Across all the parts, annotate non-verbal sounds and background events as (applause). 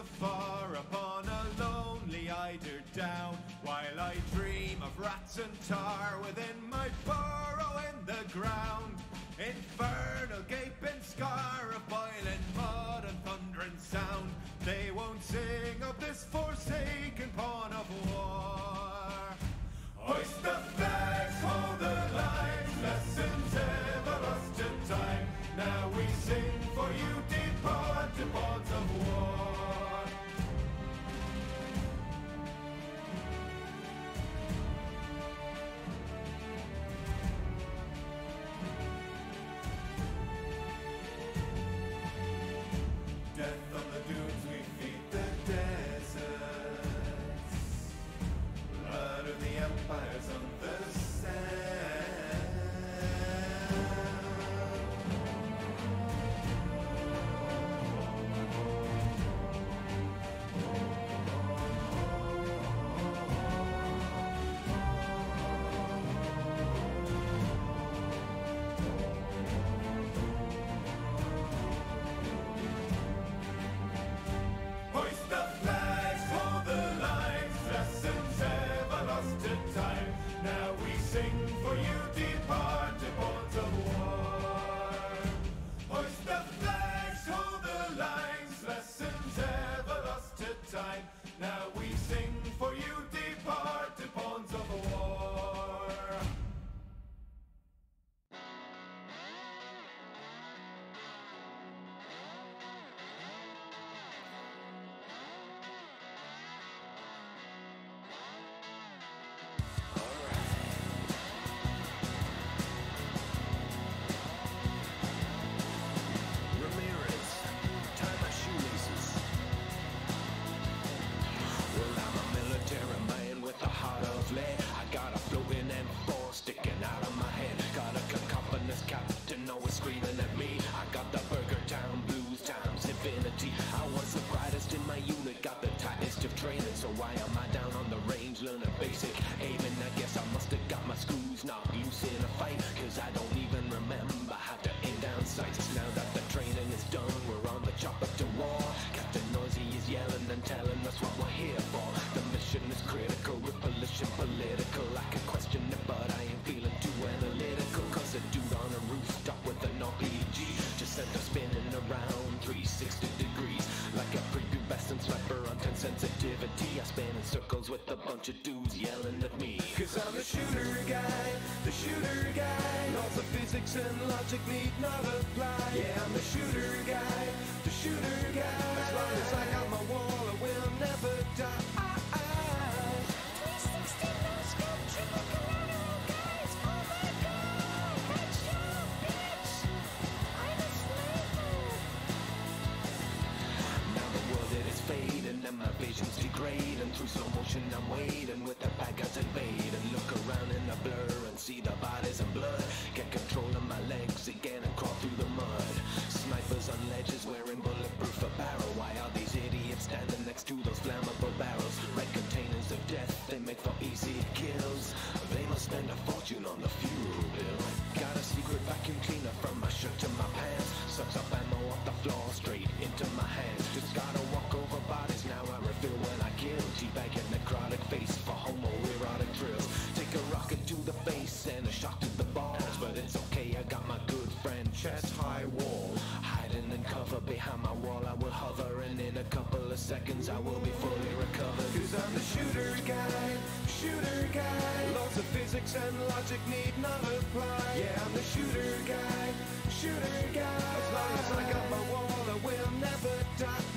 afar upon a lonely eider down While I dream of rats and tar within my burrow in the ground. Infernal gaping scar of boiling mud and thundering sound. They won't sing of this forsaken pawn of war. Hoist the flags, hold the line, lessons ever lost in time. Now we sing for you, departed bonds of war. seconds I will be fully recovered. Cause I'm the shooter guy, shooter guy. Lots of physics and logic need not apply. Yeah, I'm the shooter guy, shooter guy. As long as I got my wall I will never die.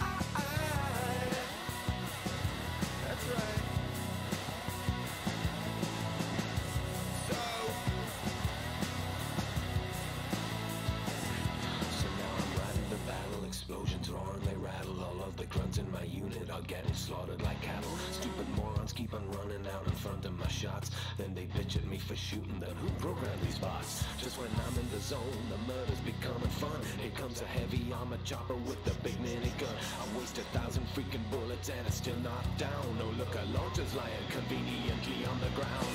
slaughtered like cattle. Stupid morons keep on running out in front of my shots. Then they bitch at me for shooting them. Who programmed these bots? Just when I'm in the zone, the murder's becoming fun. Here comes a heavy armor chopper with a big minigun. I waste a thousand freaking bullets and it's still not down. No look, a launcher's lying conveniently on the ground.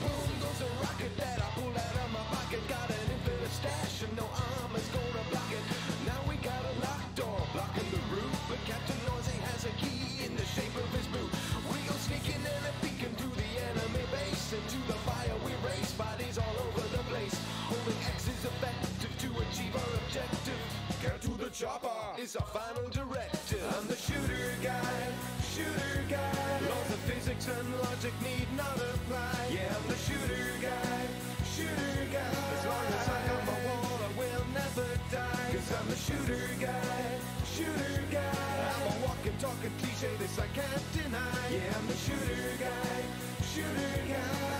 Boom goes a rocket that I pull out of my pocket. Got an infinite stash. Chopper is our final directive. I'm the shooter guy, shooter guy. Laws of physics and logic need not apply. Yeah, I'm the shooter guy, shooter guy. As long as I got my wall, I will never die. Cause I'm the shooter guy, shooter guy. I'm a walking, talking cliche, this I can't deny. Yeah, I'm the shooter guy, shooter guy.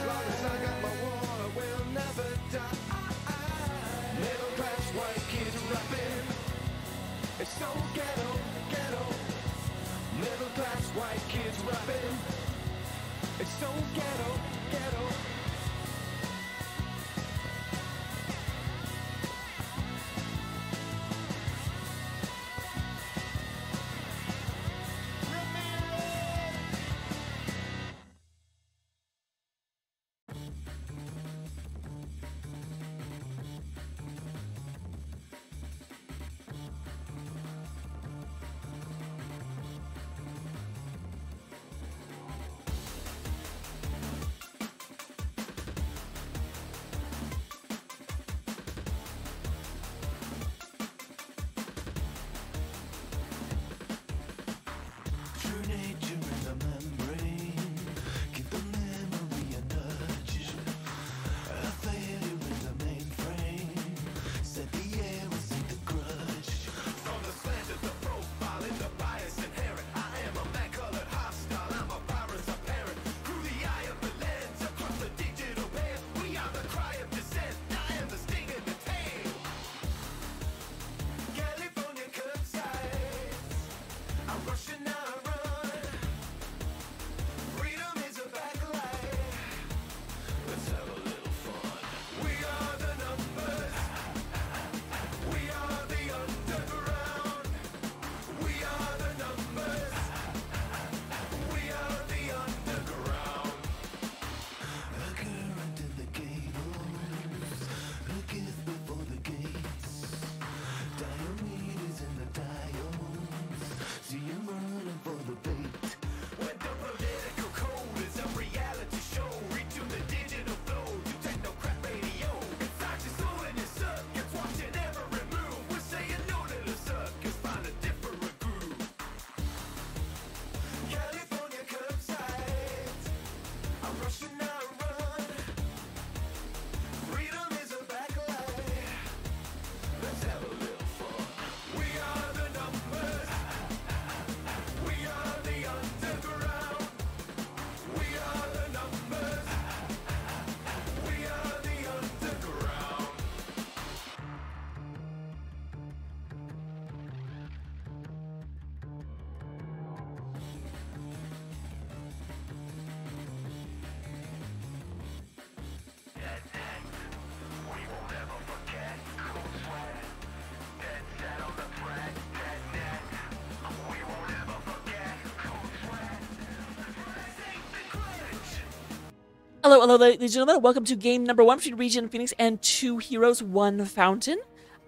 Hello, hello, ladies and gentlemen. Welcome to game number one between Regen Phoenix and Two Heroes, One Fountain.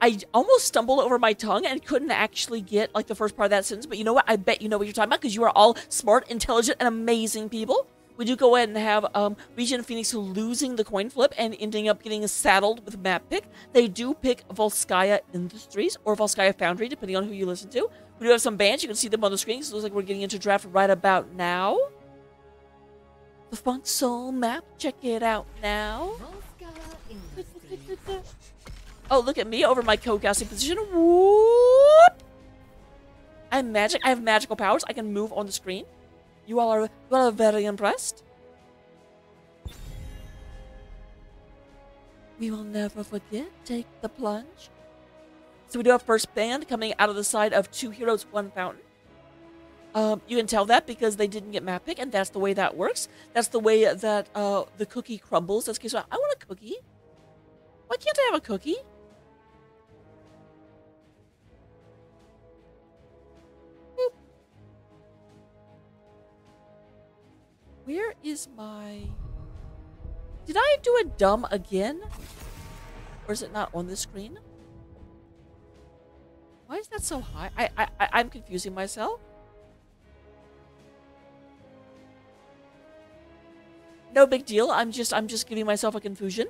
I almost stumbled over my tongue and couldn't actually get like the first part of that sentence, but you know what? I bet you know what you're talking about because you are all smart, intelligent, and amazing people. We do go ahead and have um, Regen Phoenix losing the coin flip and ending up getting saddled with map pick. They do pick Volskaya Industries or Volskaya Foundry, depending on who you listen to. We do have some bands. You can see them on the screen. So it looks like we're getting into draft right about now. The Funk Soul map. Check it out now. Oh, look at me over my co-casting position. Whoop! I'm magic. I have magical powers. I can move on the screen. You all are, you all are very impressed. We will never forget. Take the plunge. So we do have first band coming out of the side of two heroes, one fountain. Um, you can tell that because they didn't get map pick, and that's the way that works. That's the way that uh, the cookie crumbles. That's case. I want a cookie. Why can't I have a cookie? Where is my? Did I do a dumb again? Or is it not on the screen? Why is that so high? I, I I'm confusing myself. No big deal. I'm just I'm just giving myself a confusion.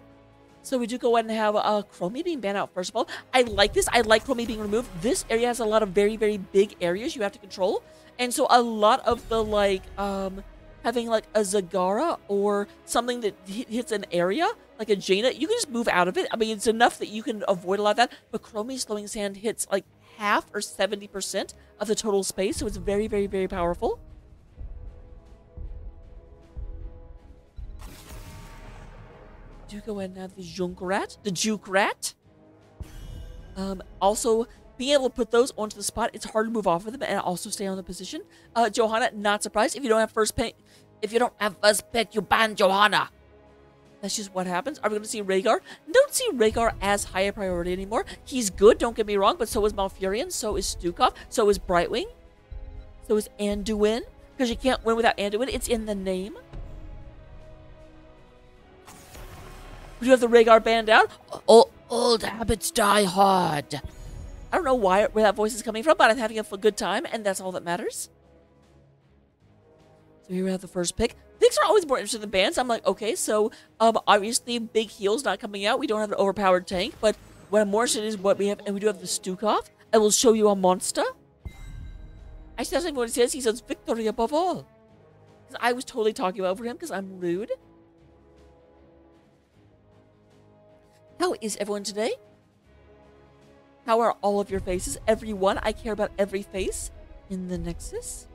So we do go ahead and have uh, Chromie being banned out, first of all. I like this. I like Chromie being removed. This area has a lot of very, very big areas you have to control. And so a lot of the, like, um, having, like, a Zagara or something that hits an area, like a Jaina, you can just move out of it. I mean, it's enough that you can avoid a lot of that. But Chromie Slowing Sand hits, like, half or 70% of the total space. So it's very, very, very powerful. Do go and have the Junkrat, the Junkrat. Um, also, being able to put those onto the spot, it's hard to move off of them and also stay on the position. Uh, Johanna, not surprised if you don't have first pick. If you don't have first pick, you ban Johanna. That's just what happens. Are we going to see Rehgar? Don't see Rehgar as high a priority anymore. He's good, don't get me wrong, but so is Malfurion, so is Stukov, so is Brightwing, so is Anduin. Because you can't win without Anduin. It's in the name. We do have the Rehgar band out. Old, old habits die hard. I don't know why where that voice is coming from, but I'm having a good time, and that's all that matters. So here we have the first pick. Picks are always more interesting than bands. I'm like, okay, so um, obviously big heals not coming out. We don't have an overpowered tank, but what I'm more interested in is what we have, and we do have the Stukov. I will show you a monster. Actually, that's not even what he says. He says victory above all. I was totally talking over him because I'm rude. How is everyone today? How are all of your faces? Everyone. I care about every face in the Nexus.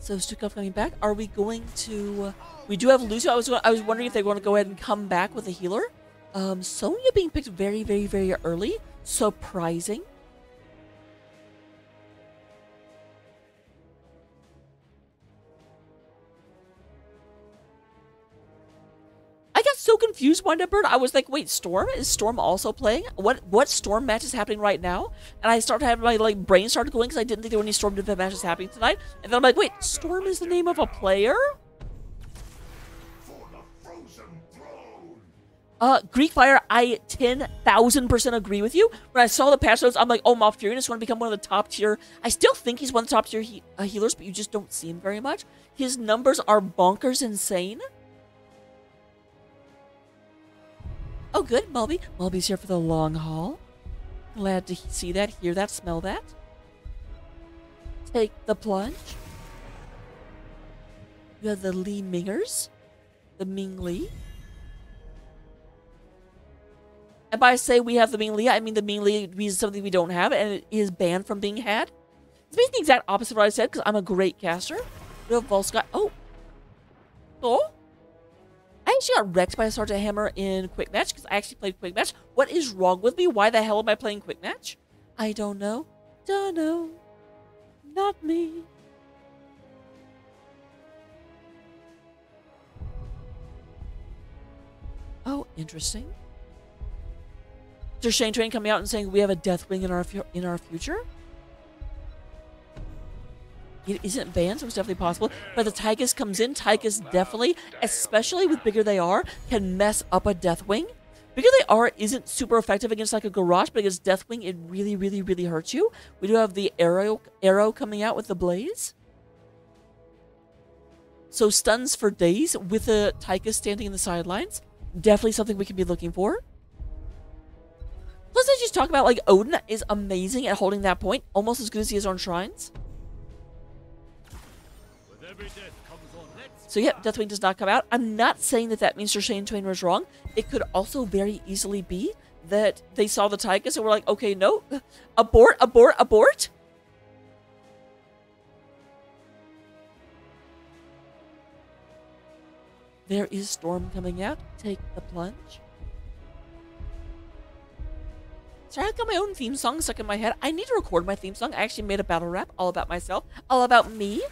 So Stukov coming back. Are we going to? Uh, we do have Lucio. I was I was wondering if they want to go ahead and come back with a healer. Um, Sonya being picked very very very early. Surprising. So confused, Wind Up Bird. I was like, wait, Storm? Is Storm also playing? What what Storm match is happening right now? And I started having my like brain started going because I didn't think there were any Storm event matches happening tonight. And then I'm like, wait, Storm is the name of a player? Uh, Greek Fire, I 10,000% agree with you. When I saw the patch notes, I'm like, oh, Malfurion is going to become one of the top tier. I still think he's one of the top tier he- uh, healers, but you just don't see him very much. His numbers are bonkers insane. Oh, good, Mulby. Mulby's here for the long haul. Glad to see that, hear that, smell that. Take the plunge. You have the Lee Mingers, the Ming Lee. And by say we have the Ming Lee, I mean the Ming Lee is something we don't have, and it is banned from being had. It's basically the exact opposite of what I said, because I'm a great caster. We have Volsky. Oh. Oh. I actually got wrecked by a Sergeant Hammer in Quick Match, because I actually played Quick Match. What is wrong with me? Why the hell am I playing Quick Match? I don't know. Don't know. Not me. Oh, interesting. Is Shane Train coming out and saying we have a Deathwing in our in our future? It isn't banned, so it's definitely possible. But the Tychus comes in. Tychus definitely, especially with bigger they are, can mess up a Deathwing. Bigger they are isn't super effective against like a Garrosh, but against Deathwing, it really, really, really hurts you. We do have the arrow arrow coming out with the blaze. So stuns for days with a Tychus standing in the sidelines. Definitely something we can be looking for. Plus, I just talk about like Odin is amazing at holding that point, almost as good as he is on shrines. So yeah, Deathwing does not come out. I'm not saying that that means Shane Twain was wrong. It could also very easily be that they saw the Tychus and were like, okay, no, (laughs) abort, abort, abort. There is Storm coming out. Take the plunge. Sorry, I've got my own theme song stuck in my head. I need to record my theme song. I actually made a battle rap all about myself, all about me.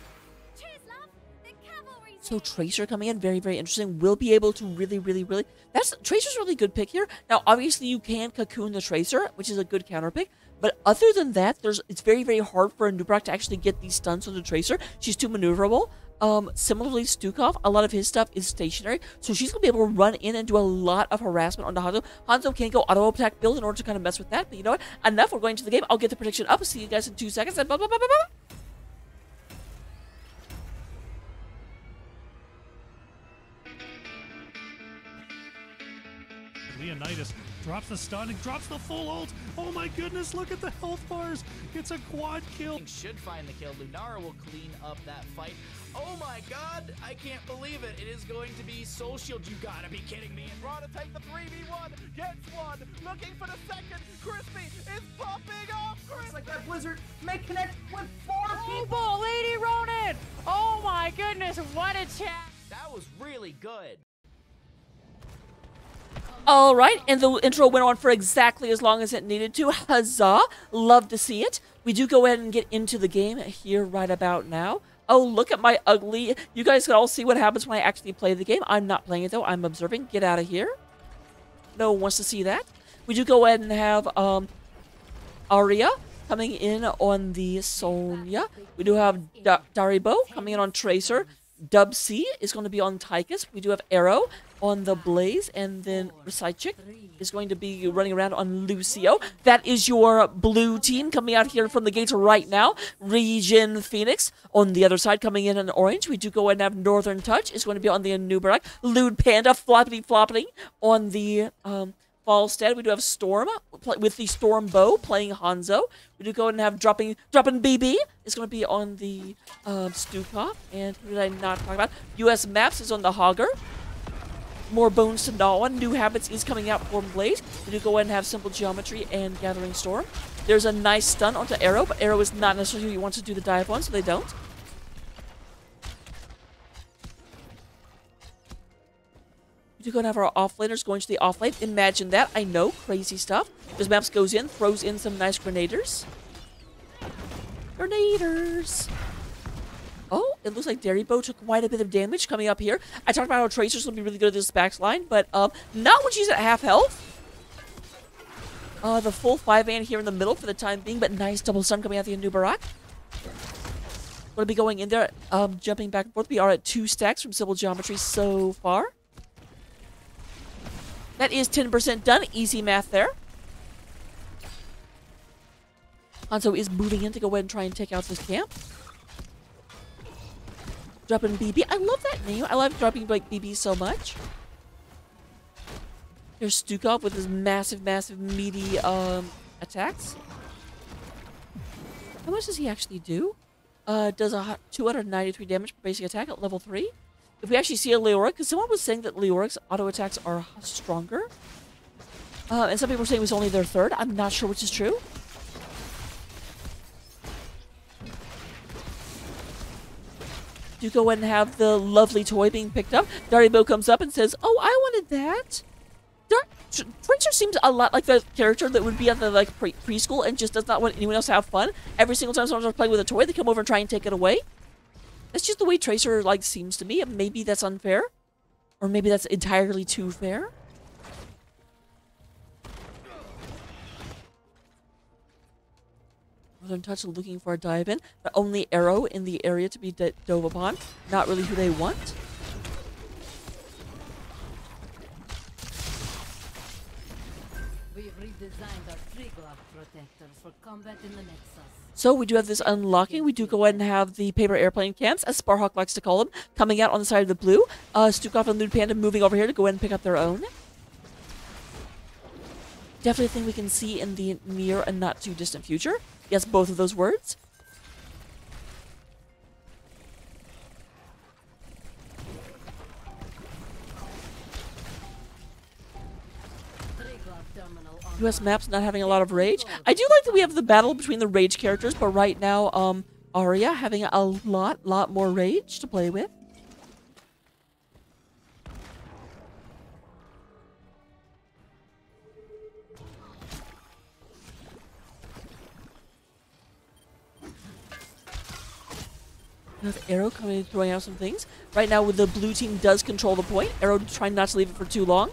So Tracer coming in, very, very interesting. Will be able to really, really, really. That's Tracer's really good pick here. Now, obviously, you can cocoon the Tracer, which is a good counter pick. But other than that, there's it's very, very hard for Anubarak to actually get these stuns on the Tracer. She's too maneuverable. Um, similarly, Stukov, a lot of his stuff is stationary, so she's gonna be able to run in and do a lot of harassment onto Hanzo. Hanzo can't go auto attack build in order to kind of mess with that, but you know what? Enough. We're going to the game. I'll get the prediction up. See you guys in two seconds. And blah blah blah blah blah. Leonidas drops the stun and drops the full ult. Oh my goodness, look at the health bars. It's a quad kill. should find the kill. Lunara will clean up that fight. Oh my god, I can't believe it. It is going to be Soul Shield. You gotta be kidding me. And Raw to take the 3v1, gets one, looking for the second. Crispy is popping off. Crispy. It's like that Blizzard may connect with four oh, people. People, Lady Ronin! Oh my goodness, what a chat! That was really good. All right, and the intro went on for exactly as long as it needed to. Huzzah! Love to see it. We do go ahead and get into the game here right about now. Oh, look at my ugly. You guys can all see what happens when I actually play the game. I'm not playing it though. I'm observing. Get out of here. No one wants to see that. We do go ahead and have um, Arya coming in on the Sonya. We do have da- Daribo coming in on Tracer. Dub C is going to be on Tychus. We do have Arrow on the Blaze, and then Recychick is going to be running around on Lucio. That is your blue team coming out here from the gates right now. Regen Phoenix on the other side coming in on orange. We do go and have Northern Touch is going to be on the Anubarak. Lewd Panda floppity floppity on the um, Falstad. We do have Storm with the Storm Bow playing Hanzo. We do go ahead and have dropping dropping BB It's going to be on the um. And who did I not talk about? US Maps is on the Hogger. More bones to gnaw on. New habits is coming out for Blaze. We do go ahead and have simple geometry and gathering storm. There's a nice stun onto Arrow, but Arrow is not necessarily who you want to do the dive on, so they don't. We do go and have our offlaners going to the offlane. Imagine that. I know, crazy stuff. This maps goes in, throws in some nice grenaders. Grenaders. Oh, it looks like Dairybo took quite a bit of damage coming up here. I talked about how Tracer's will be really good at this backline, but um, not when she's at half health. Uh, the full five man here in the middle for the time being, but nice double stun coming out the Anubarak. Going to be going in there, um, jumping back and forth. We are at two stacks from Civil Geometry so far. That is 10% done. Easy math there. Hanzo is moving in to go ahead and try and take out this camp. Dropping BB. I love that name. I love dropping like BB so much. There's Stukov with his massive, massive, meaty um, attacks. How much does he actually do? Uh, does a hu- 293 damage per basic attack at level 3. If we actually see a Leoric, because someone was saying that Leoric's auto attacks are stronger. Uh, and some people were saying it was only their third. I'm not sure which is true. Do go and have the lovely toy being picked up. Daribo comes up and says, Oh, I wanted that. Dar- Tracer seems a lot like the character that would be at the like pre- preschool and just does not want anyone else to have fun. Every single time someone's playing with a toy, they come over and try and take it away. That's just the way Tracer like seems to me. Maybe that's unfair, or maybe that's entirely too fair. Northern Touch looking for a dive in, but only arrow in the area to be dove upon. Not really who they want. We've redesigned our Triglav protector for combat in the Nexus. So we do have this unlocking. We do go ahead and have the paper airplane camps, as Sparhawk likes to call them, coming out on the side of the blue. Uh, Stukov and Lewd Panda moving over here to go ahead and pick up their own. Definitely a thing we can see in the near and not too distant future. Yes, both of those words. US maps not having a lot of rage. I do like that we have the battle between the rage characters, but right now, um, Arya having a lot, lot more rage to play with. Arrow coming in, throwing out some things. Right now, with the blue team does control the point. Arrow trying not to leave it for too long.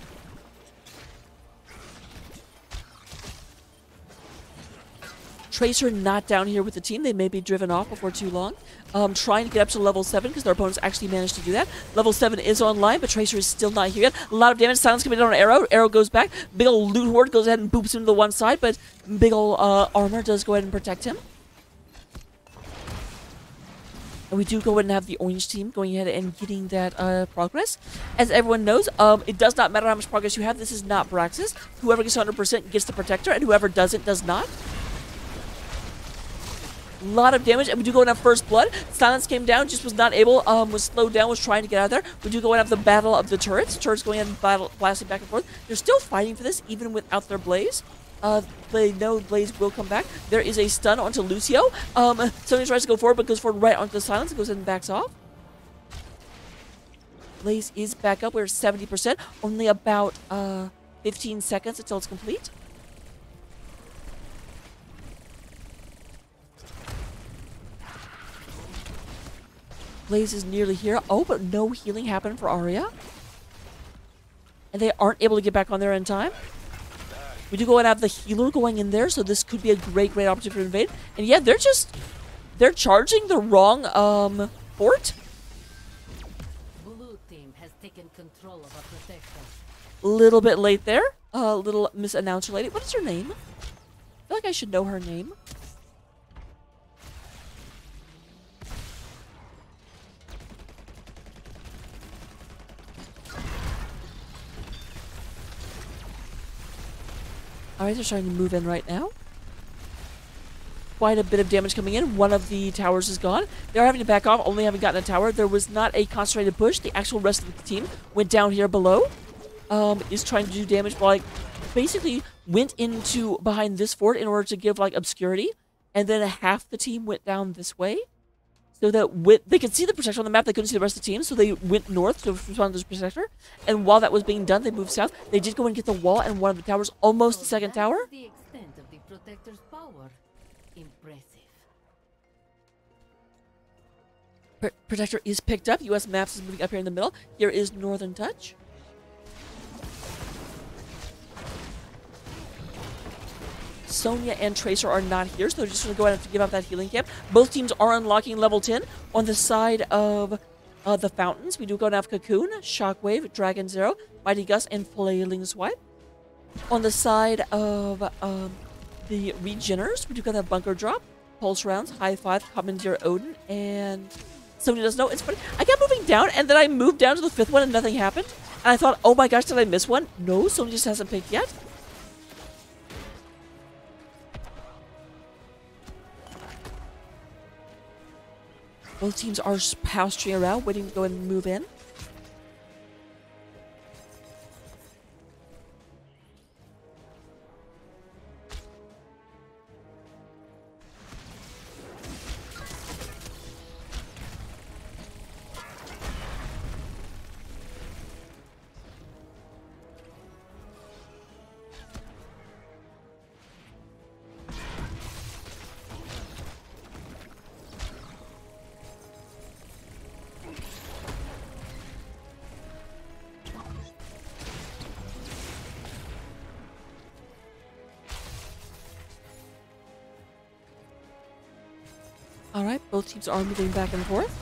Tracer not down here with the team. They may be driven off before too long. Um, trying to get up to level 7 because their opponents actually managed to do that. Level 7 is online, but Tracer is still not here yet. A lot of damage. Silence down on Arrow. Arrow goes back. Big ol' loot horde goes ahead and boops him to the one side, but big ol' uh, armor does go ahead and protect him. And we do go ahead and have the orange team going ahead and getting that uh, progress. As everyone knows, um, it does not matter how much progress you have. This is not Braxis. Whoever gets 100% gets the protector, and whoever doesn't does not. A lot of damage, and we do go and have first blood. Silence came down, just was not able, um, was slowed down, was trying to get out of there. We do go and have the battle of the turrets. Turrets going in and battle, blasting back and forth. They're still fighting for this, even without their blaze. Uh, they know Blaze will come back. There is a stun onto Lucio. Um, Sony tries to go forward, but goes forward right onto the silence and goes in and backs off. Blaze is back up. We're 70%. Only about uh, 15 seconds until it's complete. Blaze is nearly here. Oh, but no healing happened for Arya. And they aren't able to get back on there in time. We do go and have the healer going in there, so this could be a great, great opportunity to invade. And yeah, they're just... They're charging the wrong, um, fort. Blue team has taken control of a protector. Little bit late there. A uh, little misannouncer lady. What is her name? I feel like I should know her name. Alright, they're starting to move in right now. Quite a bit of damage coming in. One of the towers is gone. They're having to back off, only having gotten a tower. There was not a concentrated push. The actual rest of the team went down here below. Um, is trying to do damage, but like basically went into behind this fort in order to give like obscurity, and then half the team went down this way, so that with, they could see the protector on the map. They couldn't see the rest of the team, so they went north to respond to this protector. And while that was being done, they moved south. They did go and get the wall and one of the towers, almost the second tower. The extent of the protector's power. Impressive. Pr- Protector is picked up. U.S. Maps is moving up here in the middle. Here is Northern Touch. Sonya and Tracer are not here, so they're just going to go ahead and give up that healing camp. Both teams are unlocking level 10. On the side of uh, the fountains, we do go and have Cocoon, Shockwave, Dragon Arrow, Mighty Gust, and Flailing Swipe. On the side of um, the Regeners, we do got have Bunker Drop, Pulse Rounds, High Five, Commandeer Odin, and Sonya doesn't know. It's funny. I kept moving down, and then I moved down to the fifth one, and nothing happened. And I thought, oh my gosh, did I miss one? No, Sonya just hasn't picked yet. Both teams are s- around, waiting to go and move in. Both teams are moving back and forth.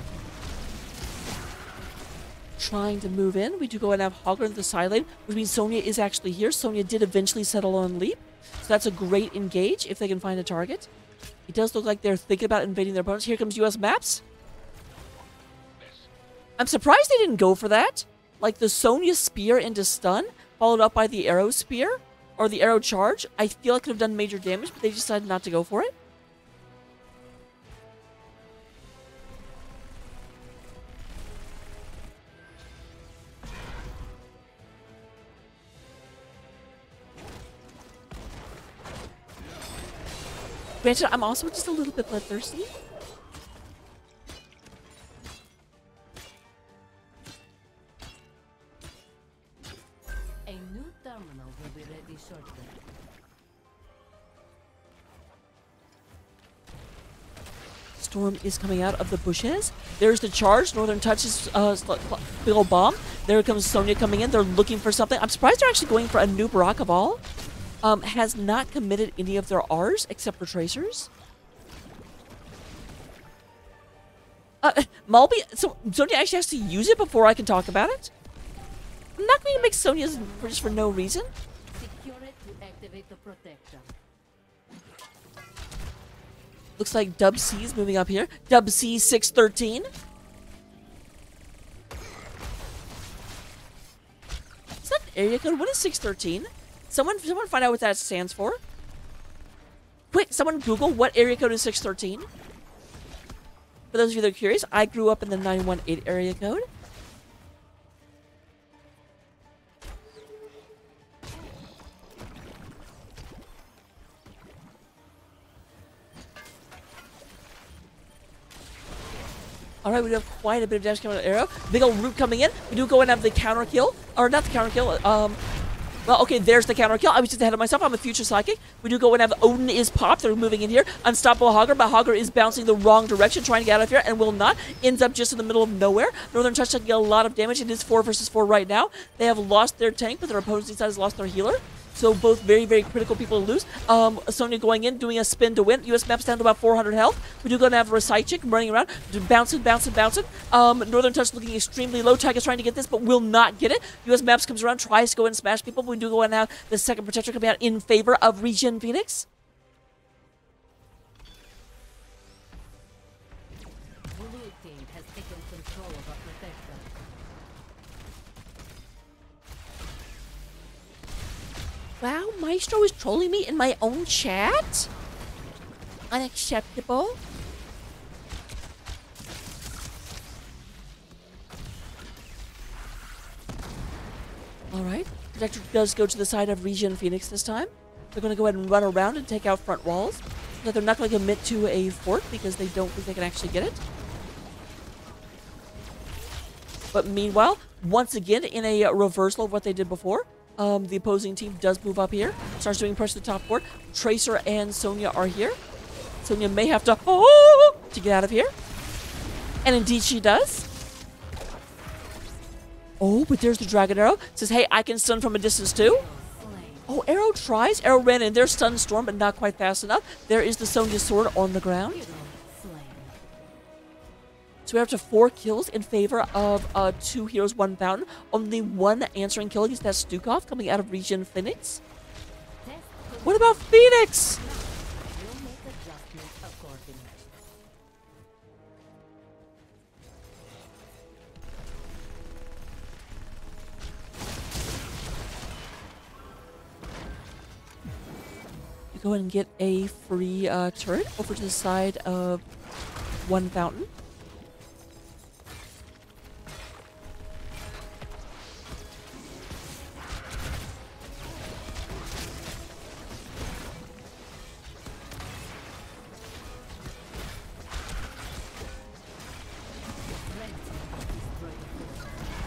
Trying to move in. We do go and have Hogger in the side lane, which means Sonya is actually here. Sonya did eventually settle on Leap. So that's a great engage if they can find a target. It does look like they're thinking about invading their opponents. Here comes US Maps. I'm surprised they didn't go for that. Like the Sonya Spear into stun, followed up by the Arrow Spear, or the Arrow Charge. I feel it could have done major damage, but they decided not to go for it. Granted, I'm also just a little bit bloodthirsty. A new terminal will be ready shortly. Storm is coming out of the bushes. There's the charge. Northern touches uh, big old bomb. There comes Sonya coming in. They're looking for something. I'm surprised they're actually going for Anubarak of all. Um, has not committed any of their R's except for Tracers. Uh, Malby, so Sonya actually has to use it before I can talk about it. I'm not going to make Sonya's for just for no reason. Secure it to activate the protector. Looks like Dub C is moving up here. Dub C 613. Is that an area code? What is 613? Someone, someone find out what that stands for. Quick, someone Google what area code is 613. For those of you that are curious, I grew up in the 918 area code. All right, we do have quite a bit of damage coming out of Arrow. Big old root coming in. We do go and have the counter kill, or not the counter kill. Um, well, okay, there's the counter kill. I was just ahead of myself. I'm a future psychic. We do go and have Odin is popped. They're moving in here. Unstoppable Hogger, but Hogger is bouncing the wrong direction, trying to get out of here, and will not. Ends up just in the middle of nowhere. Northern Touch taking a lot of damage. It is four versus four right now. They have lost their tank, but their opposing side has lost their healer. So both very, very critical people to lose. Um, Sonya going in, doing a spin to win. US maps down to about 400 health. We do go to have Recite running around, bouncing, bouncing, bouncing. Um, Northern Touch looking extremely low. Tiger's trying to get this, but will not get it. US maps comes around, tries to go and smash people. But We do go and have the second protector coming out in favor of Regen Phoenix. Wow, Maestro is trolling me in my own chat? Unacceptable. Alright. Protector does go to the side of Regen Phoenix this time. They're going to go ahead and run around and take out front walls. But they're not going to commit to a fort because they don't think they can actually get it. But meanwhile, once again, in a reversal of what they did before, um, the opposing team does move up here, starts doing pressure to the top fort. Tracer and Sonya are here. Sonya may have to oh, to get out of here, and indeed she does. Oh, but there's the dragon arrow. Says, "Hey, I can stun from a distance too." Oh, Arrow tries. Arrow ran in there, stun storm, but not quite fast enough. There is the Sonya sword on the ground. So we're up to four kills in favor of uh, two heroes, one fountain. Only one answering kill against that Stukov coming out of Regen Phoenix. What about Phoenix? Go ahead and get a free uh, turret over to the side of one fountain.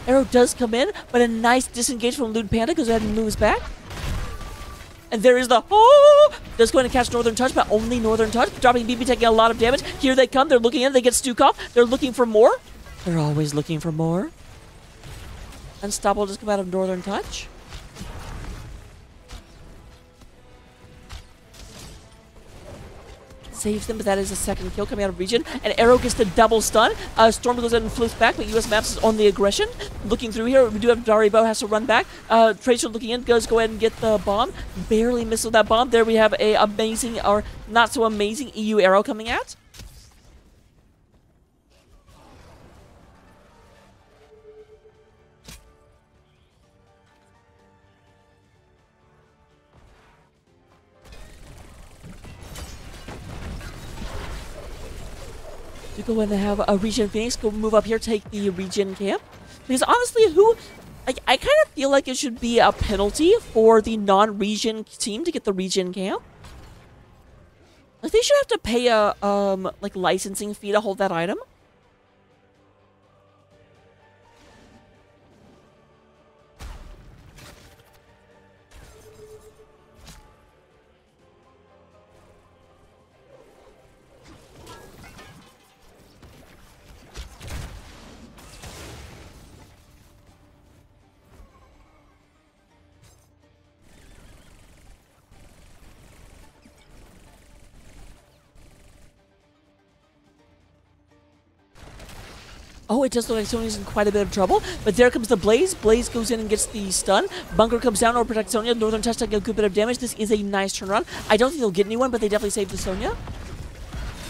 Arrow does come in, but a nice disengage from Lewd Panda goes ahead and moves back. And there is the oh! Does go in and catch Northern Touch, but only Northern Touch. Dropping BB taking a lot of damage. Here they come. They're looking in. They get Stukov. They're looking for more. They're always looking for more. Unstoppable just come out of Northern Touch. Saves them, but that is a second kill coming out of region. And Arrow gets the double stun. Uh, Storm goes in and flips back, but US Maps is on the aggression. Looking through here, we do have Daribo has to run back. Uh, Tracer looking in, goes go ahead and get the bomb. Barely misses that bomb. There we have a amazing, or not so amazing EU Arrow coming out. Go and have a Regen Phoenix go move up here, take the region camp. Because honestly, who like I kind of feel like it should be a penalty for the non-region team to get the region camp. Like they should have to pay a um like licensing fee to hold that item. Oh, it does look like Sonya's in quite a bit of trouble. But there comes the Blaze. Blaze goes in and gets the stun. Bunker comes down or protects Sonya. Northern Touch taking a good bit of damage. This is a nice turnaround. I don't think they'll get anyone, but they definitely saved the Sonya.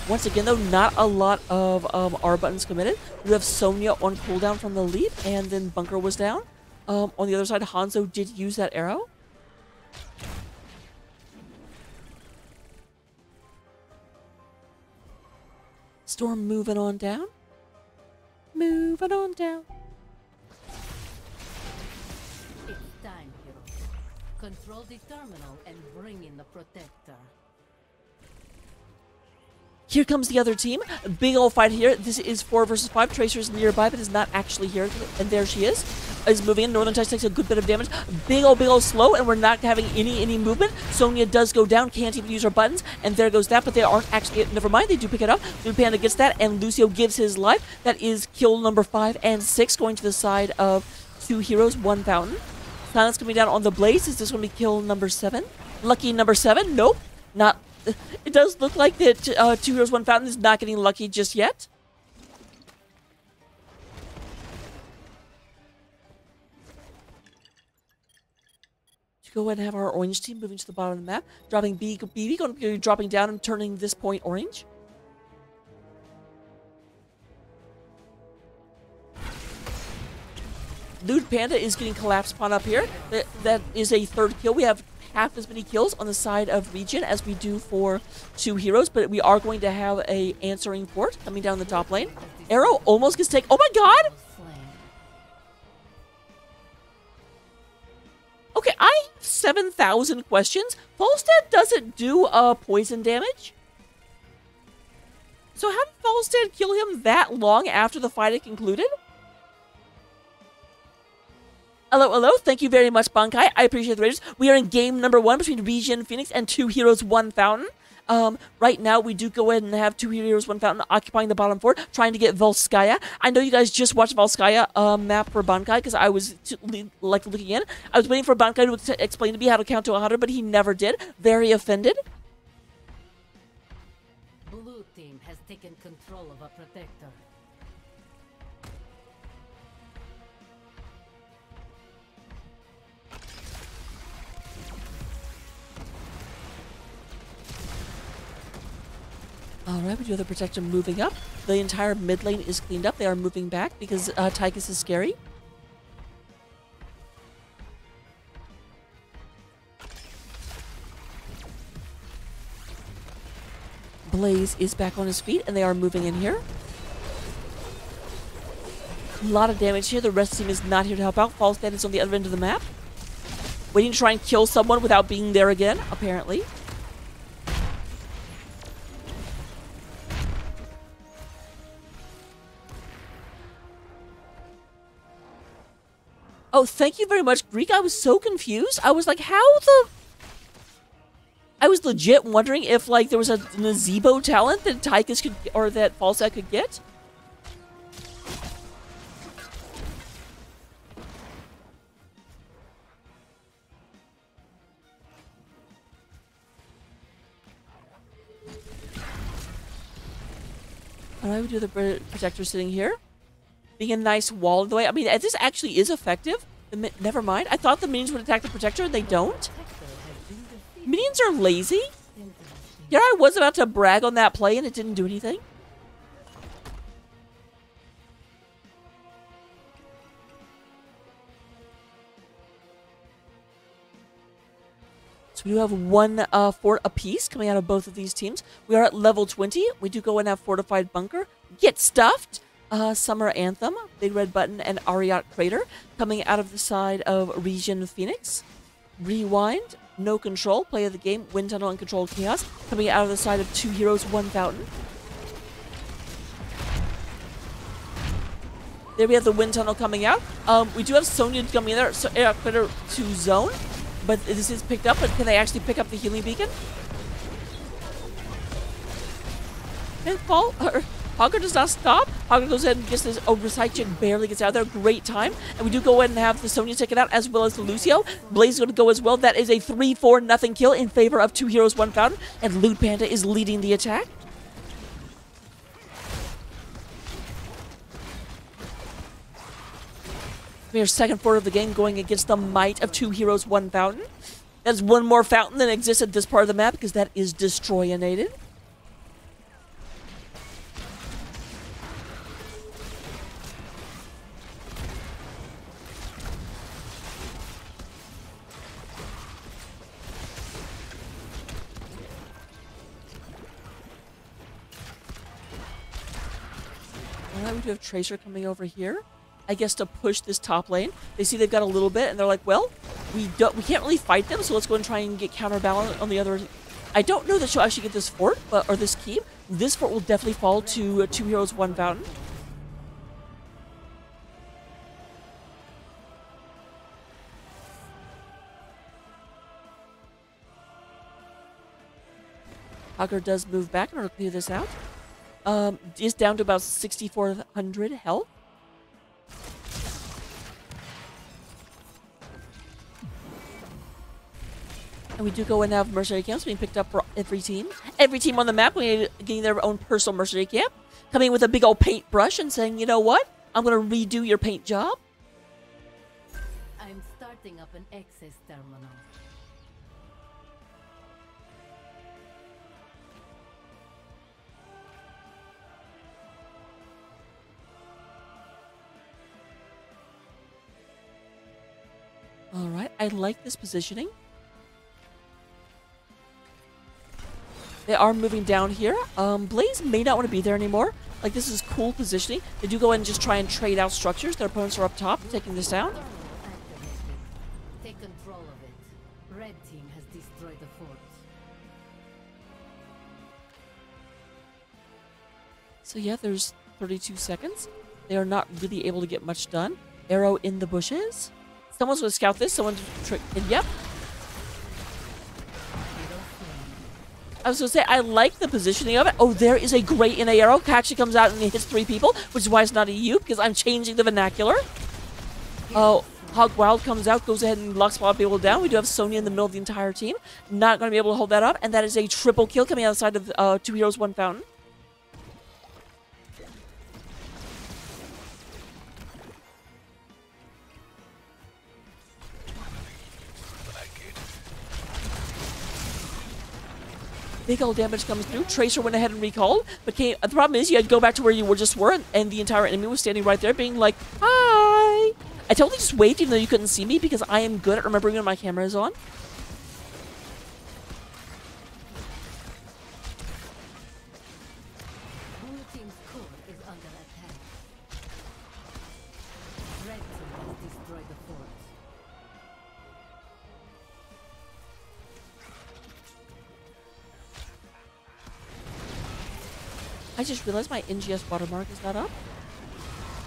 Once again, though, not a lot of um, R buttons committed. We have Sonya on cooldown from the lead, and then Bunker was down. Um, on the other side, Hanzo did use that arrow. Storm moving on down. Moving on down. It's time, heroes. Control the terminal and bring in the protector. Here comes the other team. Big old fight here. This is four versus five. Tracer's nearby, but is not actually here. And there she is. Is moving in. Northern Tides takes a good bit of damage. Big old, big old slow, and we're not having any any movement. Sonya does go down. Can't even use her buttons. And there goes that, but they aren't actually. Never mind. They do pick it up. Blue Panda gets that, and Lucio gives his life. That is kill number five and six, going to the side of two heroes, one fountain. Silence coming down on the blaze. Is this going to be kill number seven? Lucky number seven? Nope. Not. It does look like that uh, two heroes, one fountain is not getting lucky just yet. To go ahead and have our orange team moving to the bottom of the map, dropping B, BB, going to be dropping down and turning this point orange. Lewd Panda is getting collapsed upon up here. That, that is a third kill. We have half as many kills on the side of Regen as we do for two heroes, but we are going to have a answering port coming down the top lane. Arrow almost gets taken. Oh my god! Okay, I have 7,000 questions. Falstad doesn't do uh, poison damage. So how did Falstad kill him that long after the fight had concluded? Hello, hello. Thank you very much, Bankai. I appreciate the ratings. We are in game number one between Regen Phoenix and Two Heroes, One Fountain. Um, right now, we do go ahead and have Two Heroes, One Fountain occupying the bottom fort, trying to get Volskaya. I know you guys just watched Volskaya uh, map for Bankai because I was like looking in. I was waiting for Bankai to explain to me how to count to 100, but he never did. Very offended. All right, we do have the protector moving up. The entire mid lane is cleaned up. They are moving back because uh, Tychus is scary. Blaze is back on his feet, and they are moving in here. A lot of damage here. The rest team is not here to help out. Falstad is on the other end of the map. Waiting to try and kill someone without being there again, apparently. Oh, thank you very much, Greek. I was so confused. I was like, how the. I was legit wondering if, like, there was a Nazeebo talent that Tychus could. or that Falstad could get. I would do the pro- protector sitting here. Being a nice wall in the way. I mean, this actually is effective. Never mind. I thought the minions would attack the protector, and they don't. Minions are lazy. Yeah, I was about to brag on that play, and it didn't do anything. So we do have one uh, fort apiece coming out of both of these teams. We are at level 20. We do go and have Fortified Bunker. Get Stuffed. Uh, Summer Anthem, Big Red Button, and Ariat Crater coming out of the side of Regen Phoenix. Rewind, No Control, Play of the Game, Wind Tunnel, and Control Chaos coming out of the side of Two Heroes, One Fountain. There we have the wind tunnel coming out. Um, we do have Sonya coming in there, so uh, better to zone, but this is picked up. But can they actually pick up the healing beacon? And Paul, (laughs) or Hogger does not stop. Hogger goes ahead and gets this. oversight Chick barely gets out there. Great time. And we do go ahead and have the Sonya take it out as well as the Lucio. Blaze is going to go as well. That is a 3 4 nothing kill in favor of two heroes, one fountain. And Loot Panda is leading the attack. We are second forward of the game going against the might of two heroes, one fountain. That's one more fountain than exists at this part of the map because that is destroyinated. We have Tracer coming over here. I guess to push this top lane. They see they've got a little bit, and they're like, "Well, we don't, we can't really fight them, so let's go and try and get counterbalance on the other." I don't know that she'll actually get this fort, but or this keep. This fort will definitely fall to uh, two heroes, one fountain. Hogger does move back in order to clear this out. Um, is down to about 6,400 health. And we do go and have mercenary camps being picked up for every team. Every team on the map getting their own personal mercenary camp, coming with a big old paintbrush and saying, you know what? I'm going to redo your paint job. I'm starting up an access terminal. All right, I like this positioning. They are moving down here. Um, Blaze may not want to be there anymore. Like, this is cool positioning. They do go in and just try and trade out structures. Their opponents are up top, taking this down. Take control of it. Red team has destroyed the fort. So yeah, there's 32 seconds. They are not really able to get much done. Arrow in the bushes. Someone's to scout this. Someone's trick. Yep. I was to say, I like the positioning of it. Oh, there is a great in a arrow. Actually comes out and it hits three people, which is why it's not a a U, because I'm changing the vernacular. Oh, Hog Wild comes out, goes ahead and locks a lot of people down. We do have Sonya in the middle of the entire team. Not going to be able to hold that up. And that is a triple kill coming outside of uh, Two Heroes, One Fountain. Big old damage comes through. Tracer went ahead and recalled, but came, the problem is you had to go back to where you were just were, and, and the entire enemy was standing right there, being like, "Hi." I totally just waved, even though you couldn't see me, because I am good at remembering when my camera is on. I just realized my NGS watermark is not up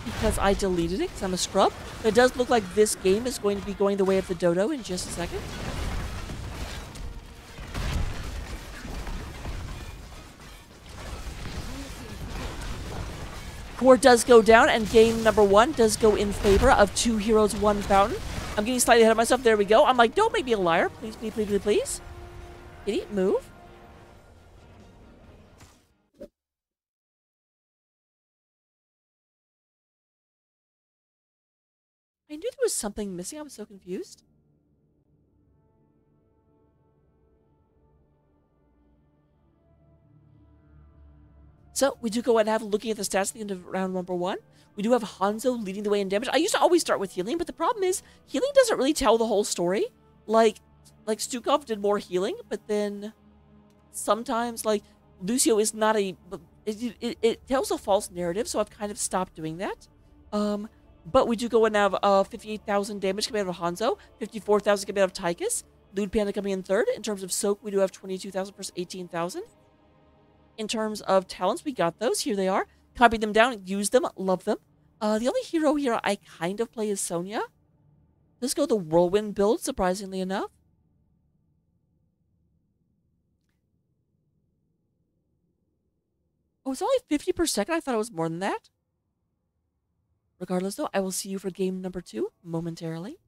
because I deleted it because I'm a scrub. But it does look like this game is going to be going the way of the dodo in just a second. Core does go down, and game number one does go in favor of two heroes, one fountain. I'm getting slightly ahead of myself. There we go. I'm like, don't make me a liar. Please, please, please, please, please. Kitty, move. I knew there was something missing. I was so confused. So we do go ahead and have a looking at the stats at the end of round number one. We do have Hanzo leading the way in damage. I used to always start with healing, but the problem is healing doesn't really tell the whole story. Like, like Stukov did more healing, but then sometimes like Lucio is not a. It, it, it tells a false narrative, so I've kind of stopped doing that. Um, but we do go and have uh, 58,000 damage coming out of Hanzo, 54,000 coming out of Tychus, Lude Panda coming in third. In terms of Soak, we do have 22,000 versus 18,000. In terms of talents, we got those. Here they are. Copy them down, use them, love them. Uh, the only hero here I kind of play is Sonya. Let's go the Whirlwind build, surprisingly enough. Oh, it's only 50 per second. I thought it was more than that. Regardless, though, I will see you for game number two momentarily.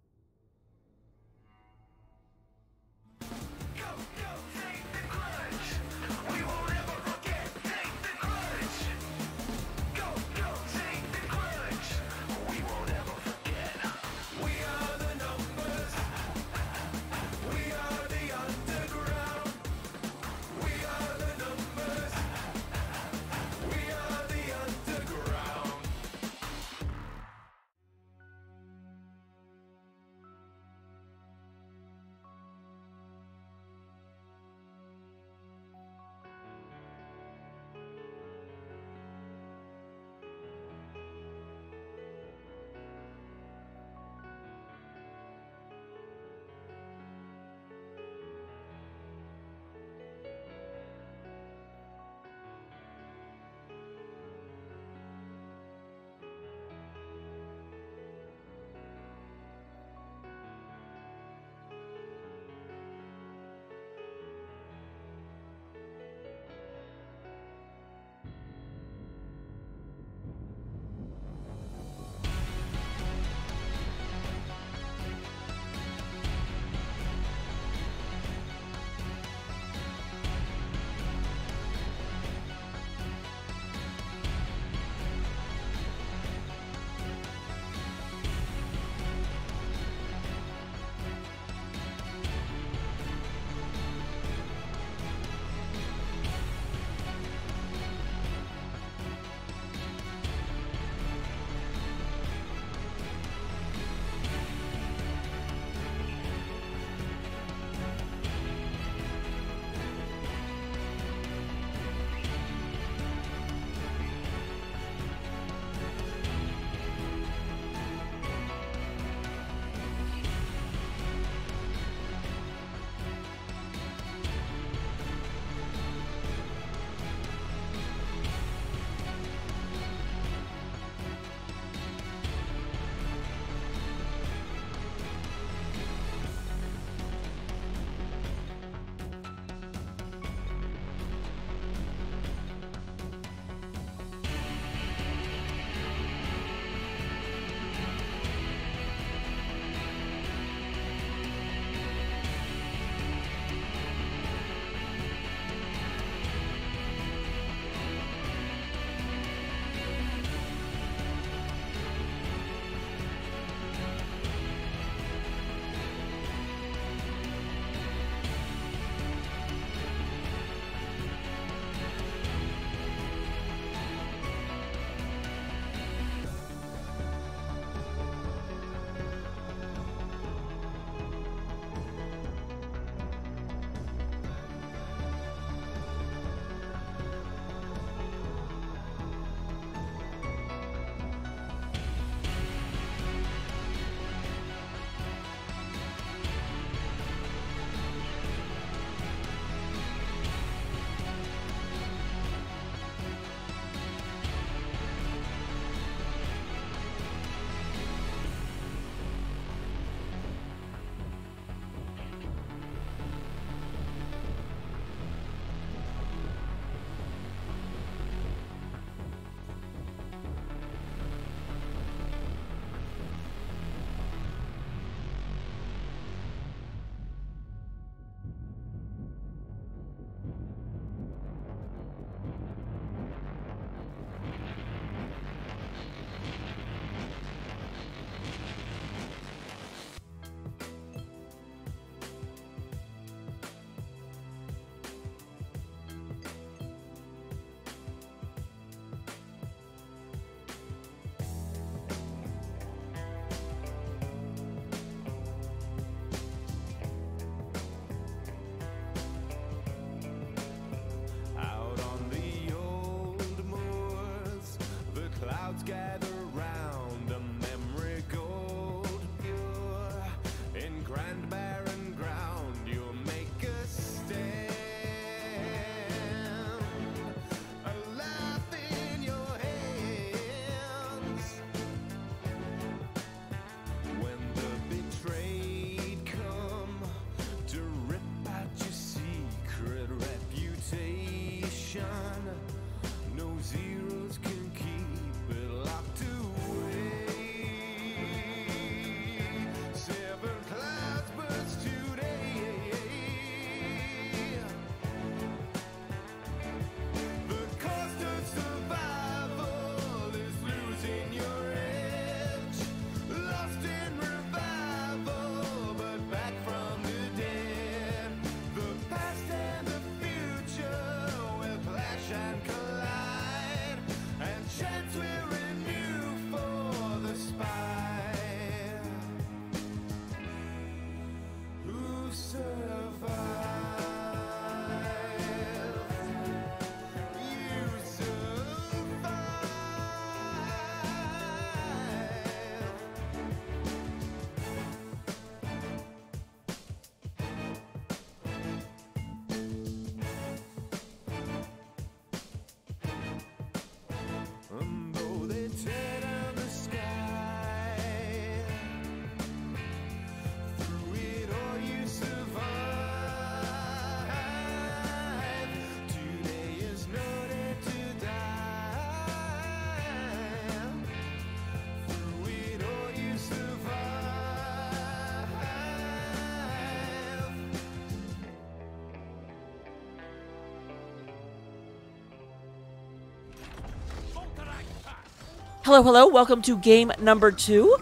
Hello, hello. Welcome to game number two.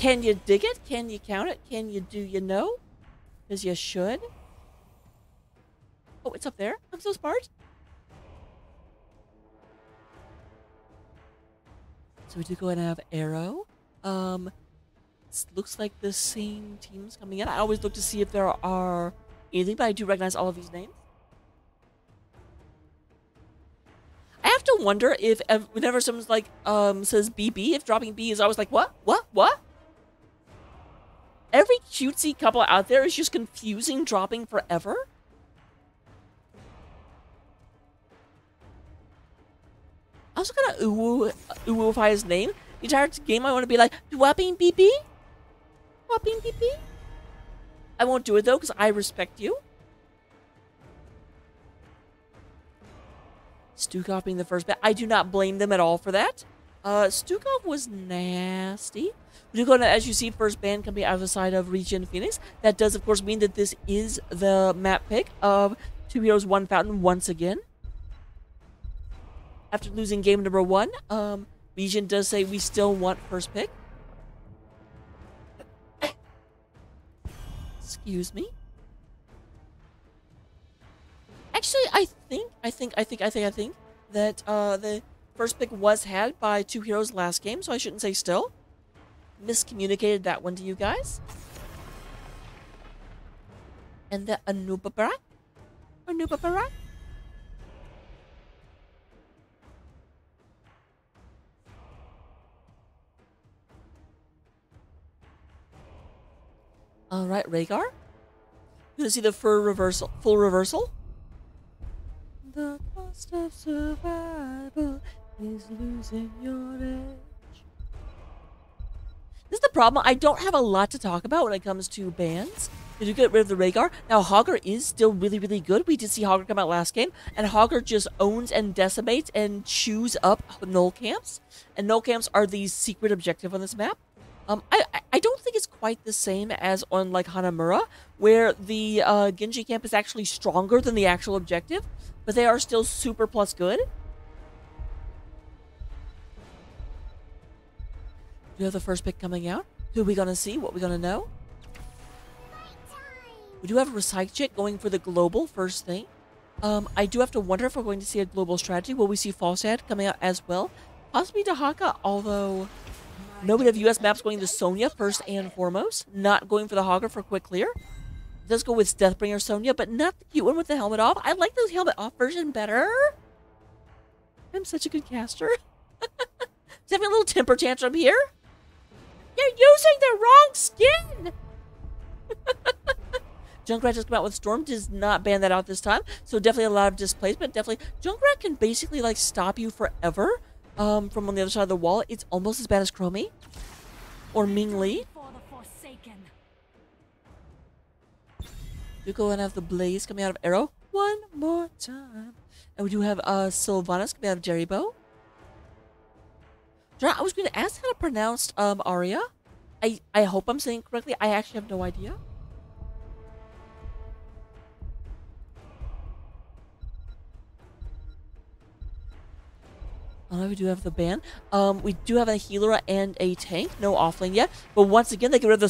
Can you dig it? Can you count it? Can you do you know? Because you should. Oh, it's up there. I'm so smart. So we do go and have Arrow. Um, looks like the same teams coming in. I always look to see if there are anything, but I do recognize all of these names. Wonder if whenever someone's like um says BB, if dropping B is always like what, what, what? Every cutesy couple out there is just confusing dropping forever. I was gonna ooh oohify his name. The entire game I want to be like dropping BB, dropping BB. I won't do it though because I respect you. Stukov being the first bet. I do not blame them at all for that. Uh, Stukov was nasty. We do go to, as you see, first band coming out of the side of Regen Phoenix. That does, of course, mean that this is the map pick of Two Heroes, One Fountain once again. After losing game number one, um, Regen does say we still want first pick. (coughs) Excuse me. Actually, I think, I think, I think, I think, I think that uh, the first pick was had by two heroes last game, so I shouldn't say still. Miscommunicated that one to you guys. And the Anubabara? Anubabara? All right, Rehgar. Gonna see the fur reversal, full reversal. The cost of survival is losing your edge. This is the problem. I don't have a lot to talk about when it comes to bands. Did you get rid of the Rehgar? Now, Hogger is still really, really good. We did see Hogger come out last game, and Hogger just owns and decimates and chews up null camps. And null camps are the secret objective on this map. Um, I, I- don't think it's quite the same as on like Hanamura, where the uh, Genji camp is actually stronger than the actual objective, but they are still super plus good. Do We have the first pick coming out. Who are we gonna see? What we gonna know? We do have Recyclechit going for the global first thing. Um, I do have to wonder if we're going to see a global strategy. Will we see Falstad coming out as well? Possibly Dehaka, although no WS maps going to Sonya first and foremost. Not going for the Hogger for quick clear. Does go with Deathbringer Sonya, but not the cute one with the helmet off. I like the helmet off version better. I'm such a good caster. (laughs) Is having a little temper tantrum here? You're using the wrong skin! (laughs) Junkrat just come out with Storm, does not ban that out this time. So definitely a lot of displacement. Definitely, Junkrat can basically like stop you forever um, from on the other side of the wall. It's almost as bad as Chromie or Ming Li. You go and have the Blaze coming out of Arrow one more time. And we do have uh, Sylvanas coming out of Jerry Bow. I was going to ask how to pronounce um, Aria. I, I hope I'm saying correctly. I actually have no idea. Uh, we do have the ban. Um, we do have a healer and a tank. No offlane yet. But once again, they get rid of the.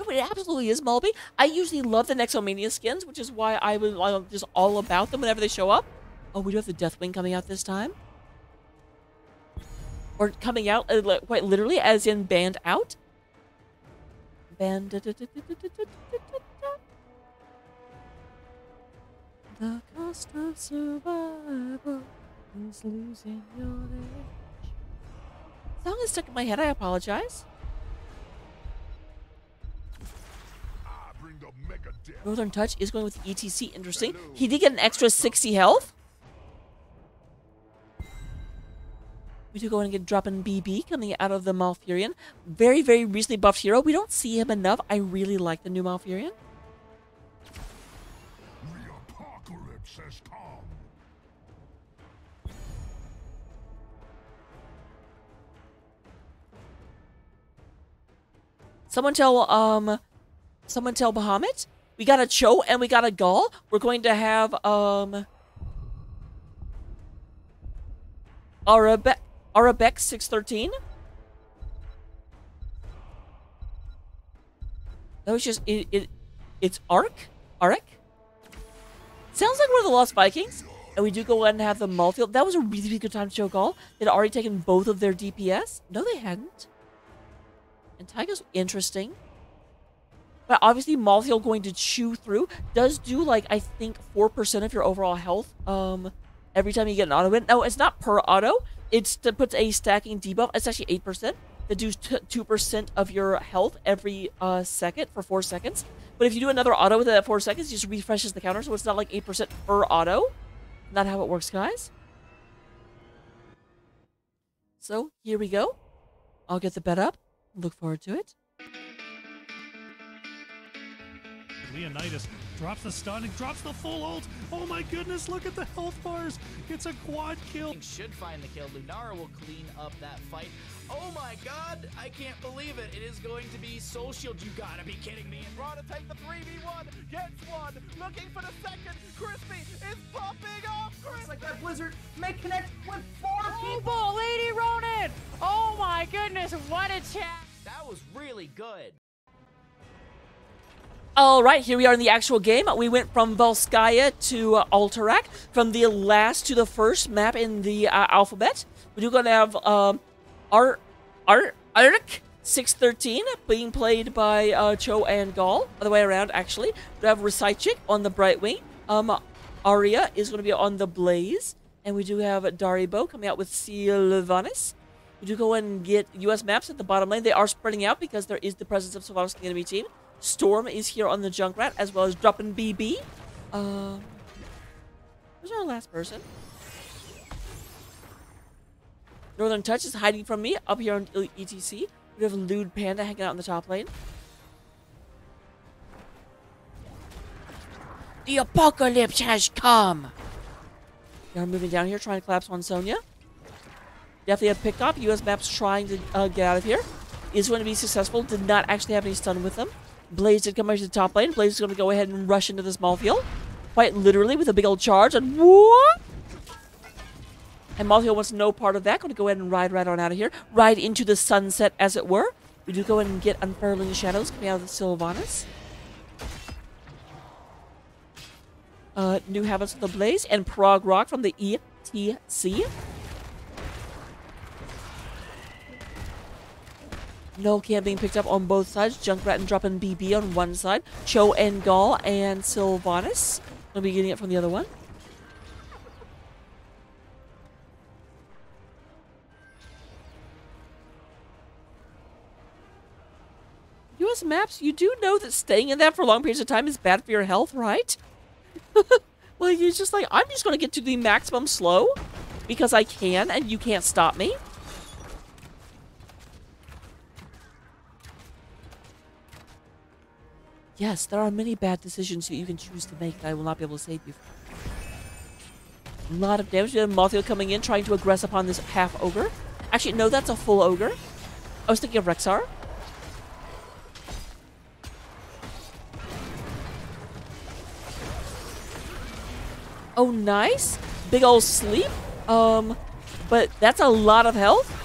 Oh, It absolutely is Mulby. I usually love the Nexomania skins, which is why I was just all about them whenever they show up. Oh, we do have the Deathwing coming out this time. or coming out uh, quite literally, as in banned out. Banned. The cost of survival is losing your edge. Song is stuck in my head. I apologize. Northern Touch is going with ETC. Interesting. He did get an extra 60 health. We do go and get dropping BB coming out of the Malfurion. Very, very recently buffed hero. We don't see him enough. I really like the new Malfurion. Has come. Someone tell um someone tell Bahamut. We got a Cho and we got a Gall. We're going to have um Arabe Arabex 613. That was just it, it it's Ark? Ark? Sounds like of the Lost Vikings. And we do go ahead and have the Malthael. That was a really, really good time to show Gall. They'd already taken both of their DPS. No, they hadn't. And Tyga's interesting. But obviously, Malthael going to chew through does do like I think four percent of your overall health. Um, every time you get an auto win. No, it's not per auto. It's to puts a stacking debuff. It's actually eight percent. That does two percent of your health every uh second for four seconds. But if you do another auto within that four seconds, it just refreshes the counter, so it's not like eight percent per auto. Not how it works, guys. So here we go. I'll get the bet up. Look forward to it. Leonidas drops the stun and drops the full ult. Oh my goodness, look at the health bars. It's a quad kill. Should find the kill. Lunara will clean up that fight. Oh my god, I can't believe it. It is going to be Soul Shield. You gotta be kidding me. And Raw to take the 3v1, gets one, looking for the second. Crispy is popping off. It's like that Blizzard may connect with four people. People, Lady Ronin! Oh my goodness, what a chat! That was really good. All right, here we are in the actual game. We went from Volskaya to uh, Alterac, from the last to the first map in the uh, alphabet. We do going to have um, Art Art Ark 613 being played by uh, Cho and Gall. Other way around, actually. We have Recitchik on the Brightwing. Um, Aria is going to be on the Blaze. And we do have Daribo coming out with Sylvanas. We do go and get US maps at the bottom lane. They are spreading out because there is the presence of Sylvanas in the enemy team. Storm is here on the Junkrat, as well as dropping BB. Um, who's our last person? Northern Touch is hiding from me up here on ETC. We have Lewd Panda hanging out in the top lane. The apocalypse has come! They are moving down here, trying to collapse on Sonya. Definitely have picked up. US Maps trying to uh, get out of here. Is going to be successful. Did not actually have any stun with them. Blaze did come over to the top lane. Blaze is going to go ahead and rush into this Malthael. Quite literally with a big old charge. And what? And Malthael wants no part of that. Going to go ahead and ride right on out of here. Ride into the sunset, as it were. We do go ahead and get Unfurling Shadows coming out of the Sylvanas. Uh, New Habits of the Blaze and Prog Rock from the ETC. No camp being picked up on both sides. Junkrat and dropping BB on one side. Cho and Gall and Sylvanas. I'll be getting it from the other one. US maps, you do know that staying in that for long periods of time is bad for your health, right? (laughs) well, you're just like, I'm just going to get to the maximum slow because I can and you can't stop me. Yes, there are many bad decisions that you can choose to make that I will not be able to save you from. A lot of damage. Malthael coming in, trying to aggress upon this half ogre. Actually, no, that's a full ogre. I was thinking of Rexxar. Oh, nice. Big old sleep. Um, but that's a lot of health.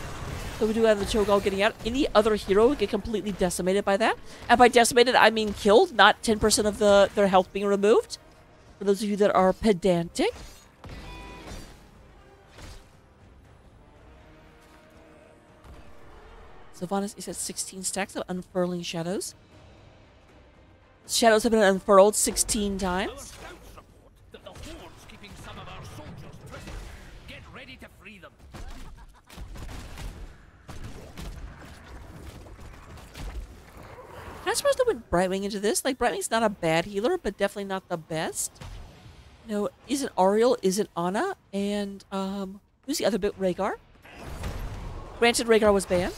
So we do have the Cho'Gall getting out. Any other hero would get completely decimated by that. And by decimated, I mean killed, not 10% of the their health being removed. For those of you that are pedantic. Sylvanas is at 16 stacks of unfurling shadows. Shadows have been unfurled 16 times. Surprised they went Brightwing into this. Like, Brightwing's not a bad healer, but definitely not the best. No, isn't Ariel, isn't Anna, and, um, who's the other bit? Rehgar. Granted, Rehgar was banned.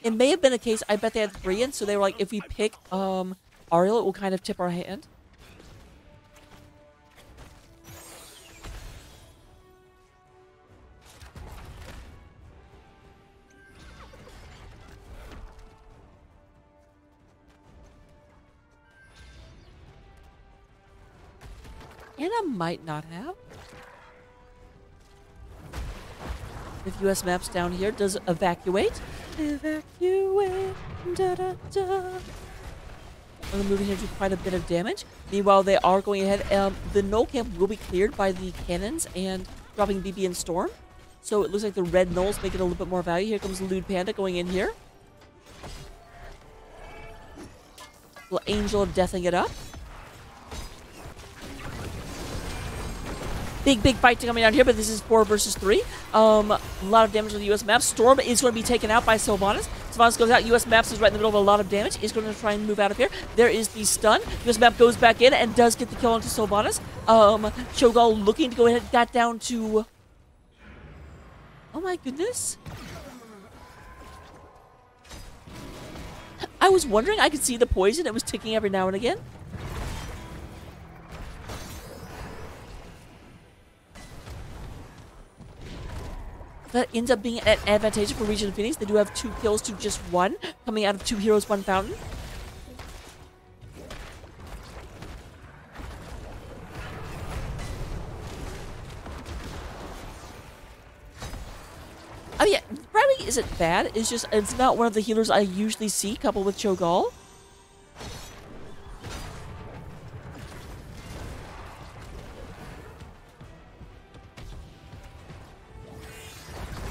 It may have been a case, I bet they had three in, so they were like, if we pick, um, Ariel, it will kind of tip our hand. Anna might not have. If US maps down here does evacuate. Evacuate. Da, da, da. I'm gonna move in here do quite a bit of damage. Meanwhile, they are going ahead. Um, the null camp will be cleared by the cannons and dropping BB and Storm. So it looks like the red nulls make it a little bit more value. Here comes the Lewd Panda going in here. Little Angel of Deathing it up. Big, big fight coming down here, but this is four versus three. Um, a lot of damage on the U.S. map. Storm is going to be taken out by Sylvanas. Sylvanas goes out. U.S. Maps is right in the middle of a lot of damage. Is going to try and move out of here. There is the stun. U.S. Map goes back in and does get the kill onto Sylvanas. Um, looking to go ahead. and Got down to... Oh my goodness. I was wondering. I could see the poison. It was ticking every now and again. That ends up being an advantage for Regen Phoenix. They do have two kills to just one, coming out of two heroes, one fountain. I mean, Brightwing isn't bad. It's just, it's not one of the healers I usually see coupled with Cho'Gall.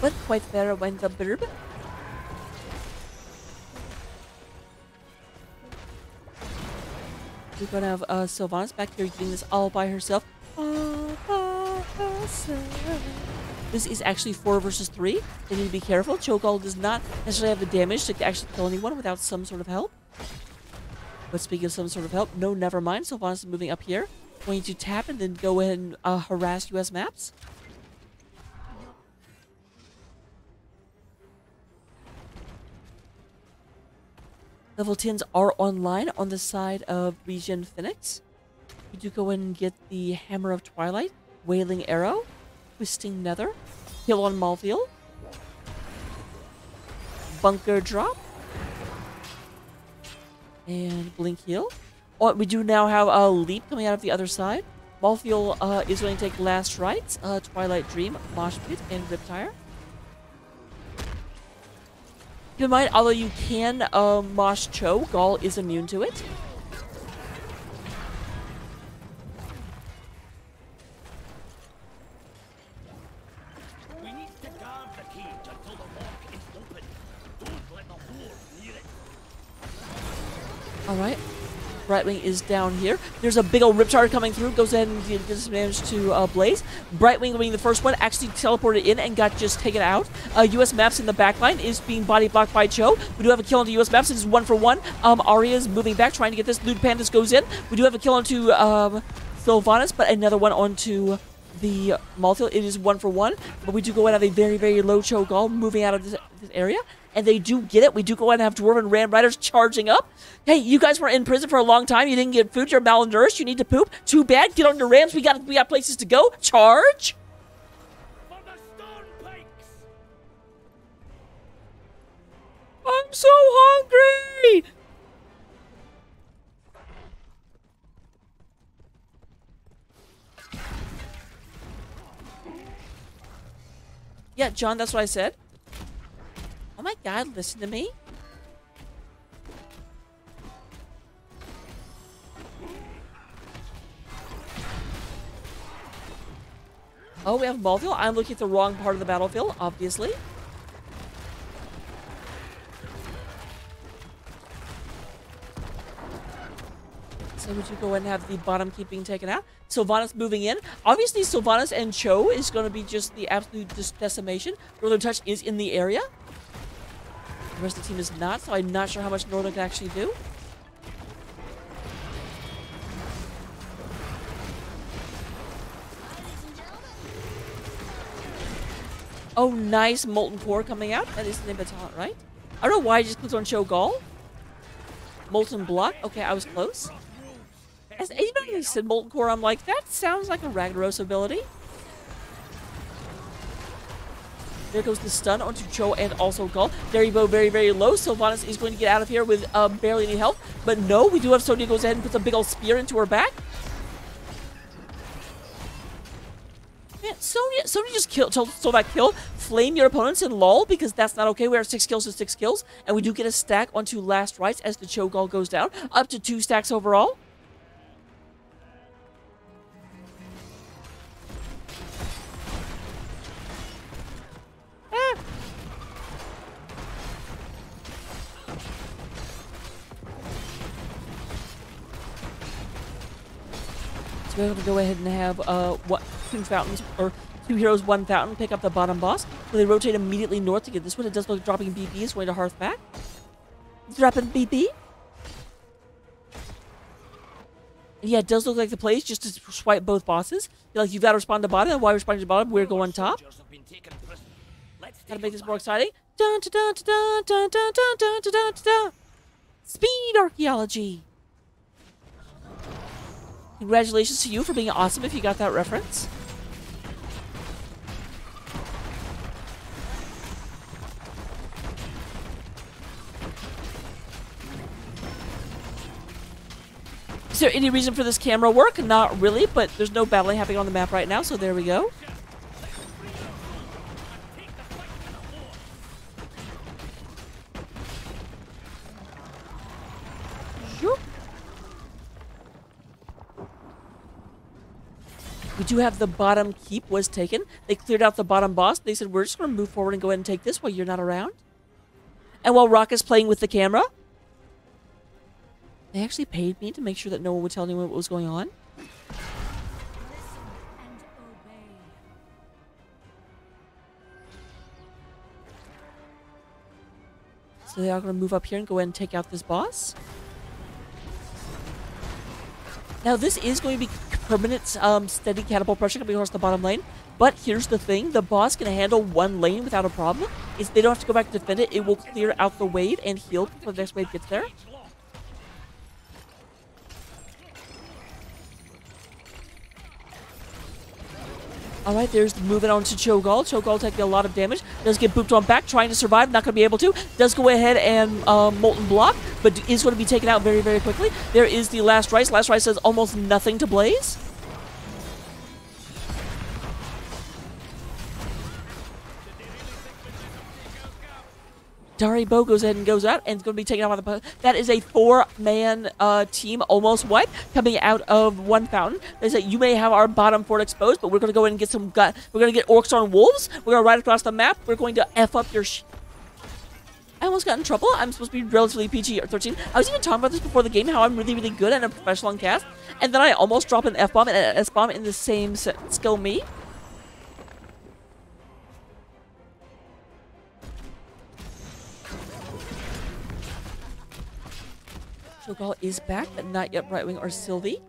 But quite fair when the burb. We're gonna have uh, Sylvanas back here doing this all by herself. All by herself. This is actually four versus three. They need to be careful. Cho'Gall does not necessarily have the damage to actually kill anyone without some sort of help. But speaking of some sort of help, no, never mind. Sylvanas is moving up here. Going to tap and then go ahead and uh, harass US maps. Level 10s are online on the side of Regen Phoenix. We do go and get the Hammer of Twilight, Wailing Arrow, Twisting Nether, Kill on Malfield, Bunker Drop, and Blink Heal. Oh, we do now have a Leap coming out of the other side. Malthael uh, is going to take Last Rites, uh, Twilight Dream, Mosh Pit, and Riptire. In mind, although you can uh, Mosh Cho, Gall is immune to it. We need to guard the cage until the lock is open. Don't let the Horde near it. Alright. Brightwing is down here. There's a big old Riptide coming through. Goes ahead and gives disadvantage to uh, Blaze. Brightwing being the first one, actually teleported in and got just taken out. Uh, US Maps in the back line is being body blocked by Cho. We do have a kill onto US Maps. It is one for one. Um, Arya is moving back, trying to get this. Lewd Pandas goes in. We do have a kill onto um, Sylvanas, but another one onto the Malthael. It is one for one, but we do go and have a very, very low Cho'Gall moving out of this, this area, and they do get it. We do go and have Dwarven Ram Riders charging up. Hey, you guys were in prison for a long time. You didn't get food. You're malnourished. You need to poop. Too bad. Get on your Rams. We got we got places to go. Charge. I'm so hungry. Yeah, John, that's what I said. Oh my god, listen to me. Oh, we have Malville. I'm looking at the wrong part of the battlefield, obviously. So would you go and have the bottom keep being taken out? Sylvanas moving in. Obviously, Sylvanas and Cho is going to be just the absolute decimation. Northern Touch is in the area. The rest of the team is not, so I'm not sure how much Northern can actually do. Oh, nice Molten Core coming out. That is the name of the talent, right? I don't know why I just clicked on Cho'Gall. Molten Block. Okay, I was close. As anybody said Molten Core, I'm like, that sounds like a Ragnaros ability. There goes the stun onto Cho and also Gall. Derrybo very, very low. Sylvanas is going to get out of here with um, barely any health. But no, we do have Sonya goes ahead and puts a big old spear into her back. Man, Sonya, Sonya just killed, told, that kill. Flame your opponents in LOL because that's not okay. We are six kills to six kills. And we do get a stack onto Last Rites as the Cho Cho'Gall goes down. Up to two stacks overall. Going to go ahead and have uh, what two fountains or two heroes, one fountain, pick up the bottom boss. So they rotate immediately north to get this one. It does look like dropping BB is going to Hearth back. Dropping BB. Yeah, it does look like the play is just to swipe both bosses. You're like, you've got to respond to bottom, and while responding to bottom, we're going top. Gotta make this more exciting. Dun dun dun dun dun dun dun dun dun dun dun. Speed archaeology. Congratulations to you for being awesome if you got that reference. Is there any reason for this camera work? Not really, but there's no battling happening on the map right now, so there we go. We do have the bottom keep was taken. They cleared out the bottom boss. They said, we're just going to move forward and go ahead and take this while you're not around. And while Rock is playing with the camera, they actually paid me to make sure that no one would tell anyone what was going on. So they are going to move up here and go ahead and take out this boss. Now this is going to be permanent um, steady catapult pressure coming across the bottom lane. But here's the thing, the boss can handle one lane without a problem. Is they don't have to go back to defend it, it will clear out the wave and heal before the next wave gets there. All right, there's moving on to Cho'Gall. Cho'Gall taking a lot of damage. Does get booped on back, trying to survive. Not going to be able to. Does go ahead and uh, Molten Block, but is going to be taken out very, very quickly. There is the Last Rites. Last Rites does almost nothing to Blaze. Dari Bo goes ahead and goes out and is going to be taken out by the. That is a four-man uh, team almost wipe coming out of one fountain. They say you may have our bottom fort exposed, but we're going to go in and get some gut. We're going to get orcs on wolves. We're going to ride across the map. We're going to f up your. Sh- I almost got in trouble. I'm supposed to be relatively PG or 13. I was even talking about this before the game, how I'm really, really good and a professional on cast, and then I almost drop an F bomb and an S bomb in the same skill me. Cho'Gall is back, but not yet Brightwing or Sylvie.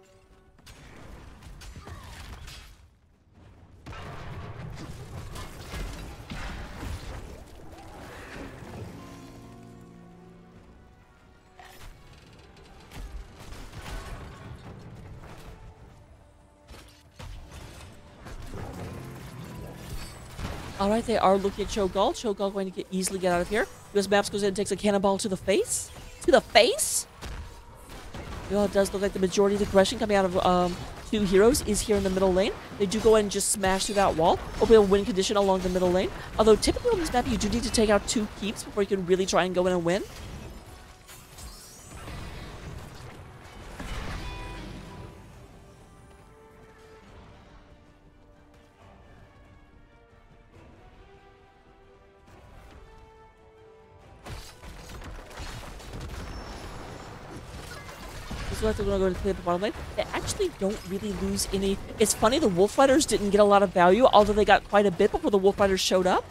All right, they are looking at Cho'Gall. Cho'Gall going to get easily get out of here. US Maps goes in and takes a cannonball to the face. To the face? Well, it does look like the majority of the aggression coming out of um, two heroes is here in the middle lane. They do go and just smash through that wall. Hopefully a win condition along the middle lane. Although typically on this map, you do need to take out two keeps before you can really try and go in and win. Going to go to clear the bottom lane. They actually don't really lose any. It's funny, the Wolf Riders didn't get a lot of value, although they got quite a bit before the Wolf Riders showed up.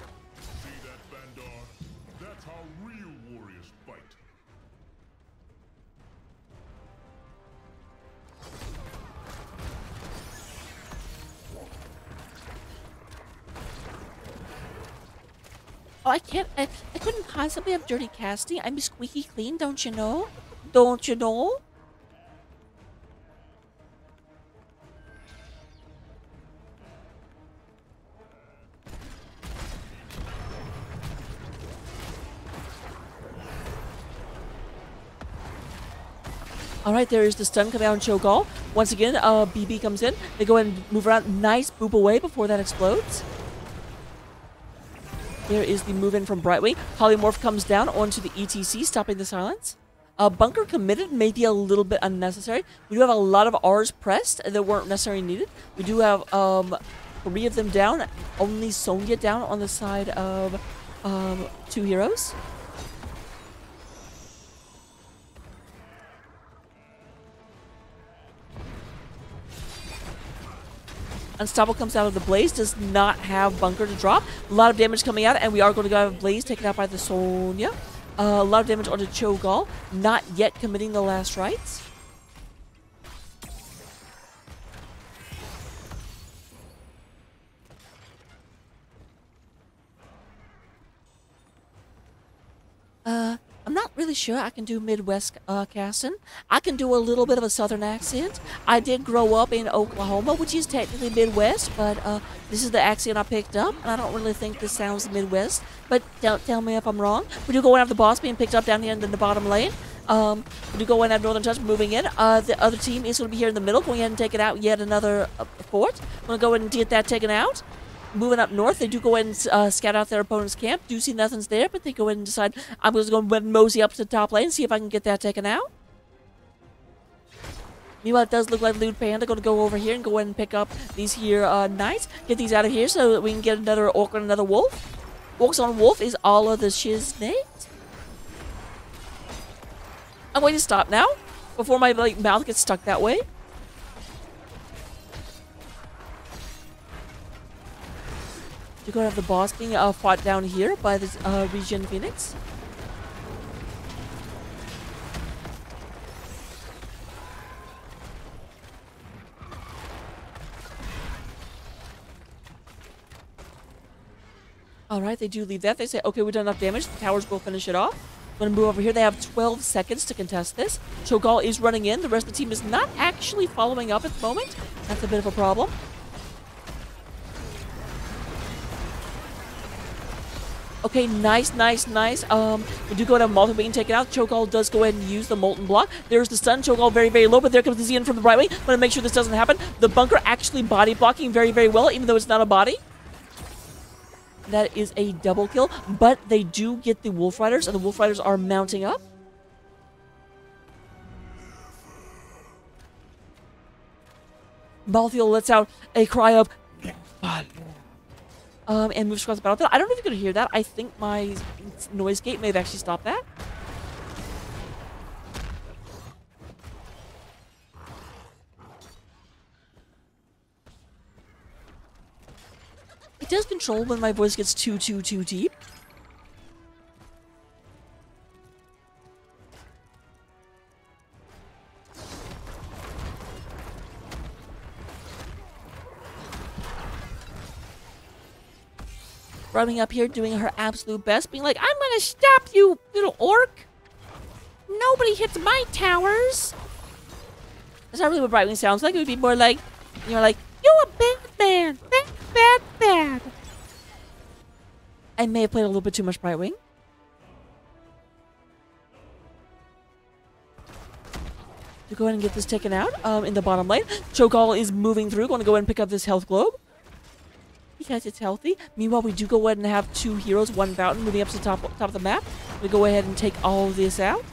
Oh, I can't. I, I couldn't possibly have dirty casting. I'm squeaky clean, don't you know? Don't you know? All right, there is the stun coming out on Cho'Gall. Once again, uh, BB comes in. They go and move around. Nice boop away before that explodes. There is the move in from Brightwing. Polymorph comes down onto the ETC, stopping the silence. Uh, bunker committed may be a little bit unnecessary. We do have a lot of R's pressed that weren't necessarily needed. We do have um, three of them down. Only Sonya down on the side of um, two heroes. Unstoppable comes out of the Blaze, does not have Bunker to drop. A lot of damage coming out, and we are going to go have Blaze taken out by the Sonya. Uh, a lot of damage onto Cho'Gall, not yet committing the last rites. Uh, I'm not really sure I can do Midwest uh, casting. I can do a little bit of a Southern accent. I did grow up in Oklahoma, which is technically Midwest, but uh, this is the accent I picked up, and I don't really think this sounds Midwest. But don't tell me if I'm wrong. We do go and have the boss being picked up down here in the bottom lane. Um, we do go and have Northern Touch moving in. Uh, the other team is going to be here in the middle, going ahead and take it out. Yet another uh, fort. Going to go ahead and get that taken out moving up north, they do go and uh, scout out their opponent's camp. Do see nothing's there, but they go ahead and decide I'm just going to mosey up to the top lane, and see if I can get that taken out. Meanwhile, it does look like Lewd Panda going to go over here and go ahead and pick up these here uh, knights. Get these out of here so that we can get another orc and another wolf. Orcs on wolf is all of the shiznate. I'm going to stop now before my like mouth gets stuck that way. You're gonna have the boss being uh, fought down here by this uh, Regen Phoenix. Alright, they do leave that. They say, okay, we've done enough damage. The towers will finish it off. I'm gonna move over here. They have 12 seconds to contest this. Cho'Gall is running in. The rest of the team is not actually following up at the moment. That's a bit of a problem. Okay, nice, nice, nice. Um, we do go to Molten being taken out. Cho'Gall does go ahead and use the Molten Block. There's the stun. Cho'Gall very, very low, but there comes the Zen from the right wing. I'm going to make sure this doesn't happen. The bunker actually body blocking very, very well, even though it's not a body. That is a double kill, but they do get the Wolf Riders, and the Wolf Riders are mounting up. Malthael lets out a cry of um, and moves across the battlefield. I don't know if you could hear that. I think my noise gate may have actually stopped that. It does control when my voice gets too, too, too deep. Running up here doing her absolute best, being like, I'm gonna stop you, little orc! Nobody hits my towers! That's not really what Brightwing sounds like. It would be more like, you're like, you're a bad man! Bad, bad, bad! I may have played a little bit too much Brightwing. To go ahead and get this taken out um, in the bottom lane. Cho'Gall is moving through, going to go ahead and pick up this health globe because it's healthy. Meanwhile, we do go ahead and have two heroes, one fountain moving up to the top, top of the map. We go ahead and take all of this out.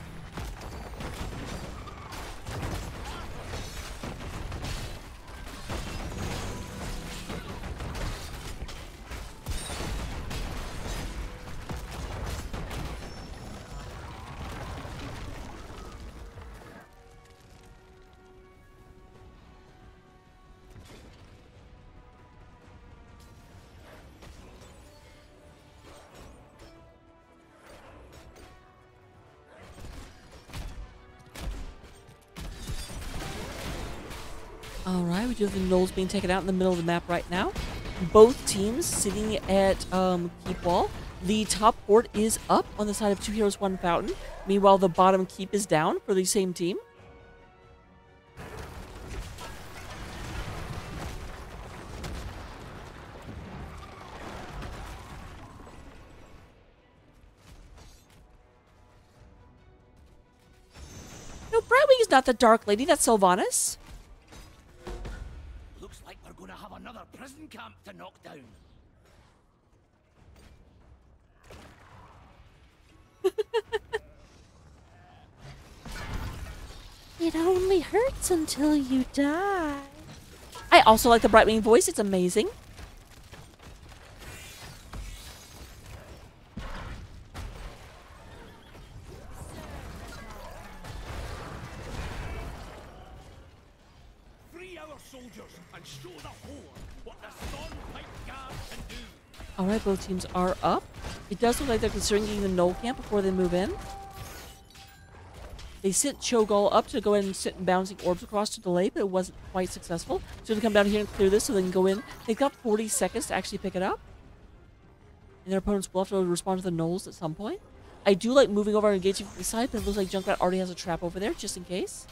We do have the Knolls being taken out in the middle of the map right now. Both teams sitting at um, keep wall. The top port is up on the side of Two Heroes, One Fountain. Meanwhile, the bottom keep is down for the same team. No, Brightwing is not the Dark Lady. That's Sylvanas. Prison camp to knock down. (laughs) It only hurts until you die. I also like the Brightwing voice. It's amazing. All right, both teams are up. It does look like they're considering getting the Knoll camp before they move in. They sent Cho'Gall up to go in and sit and bouncing orbs across to delay, but it wasn't quite successful. So to come down here and clear this so they can go in. They've got 40 seconds to actually pick it up. And their opponents will have to respond to the Knolls at some point. I do like moving over and engaging from the side, but it looks like Junkrat already has a trap over there, just in case.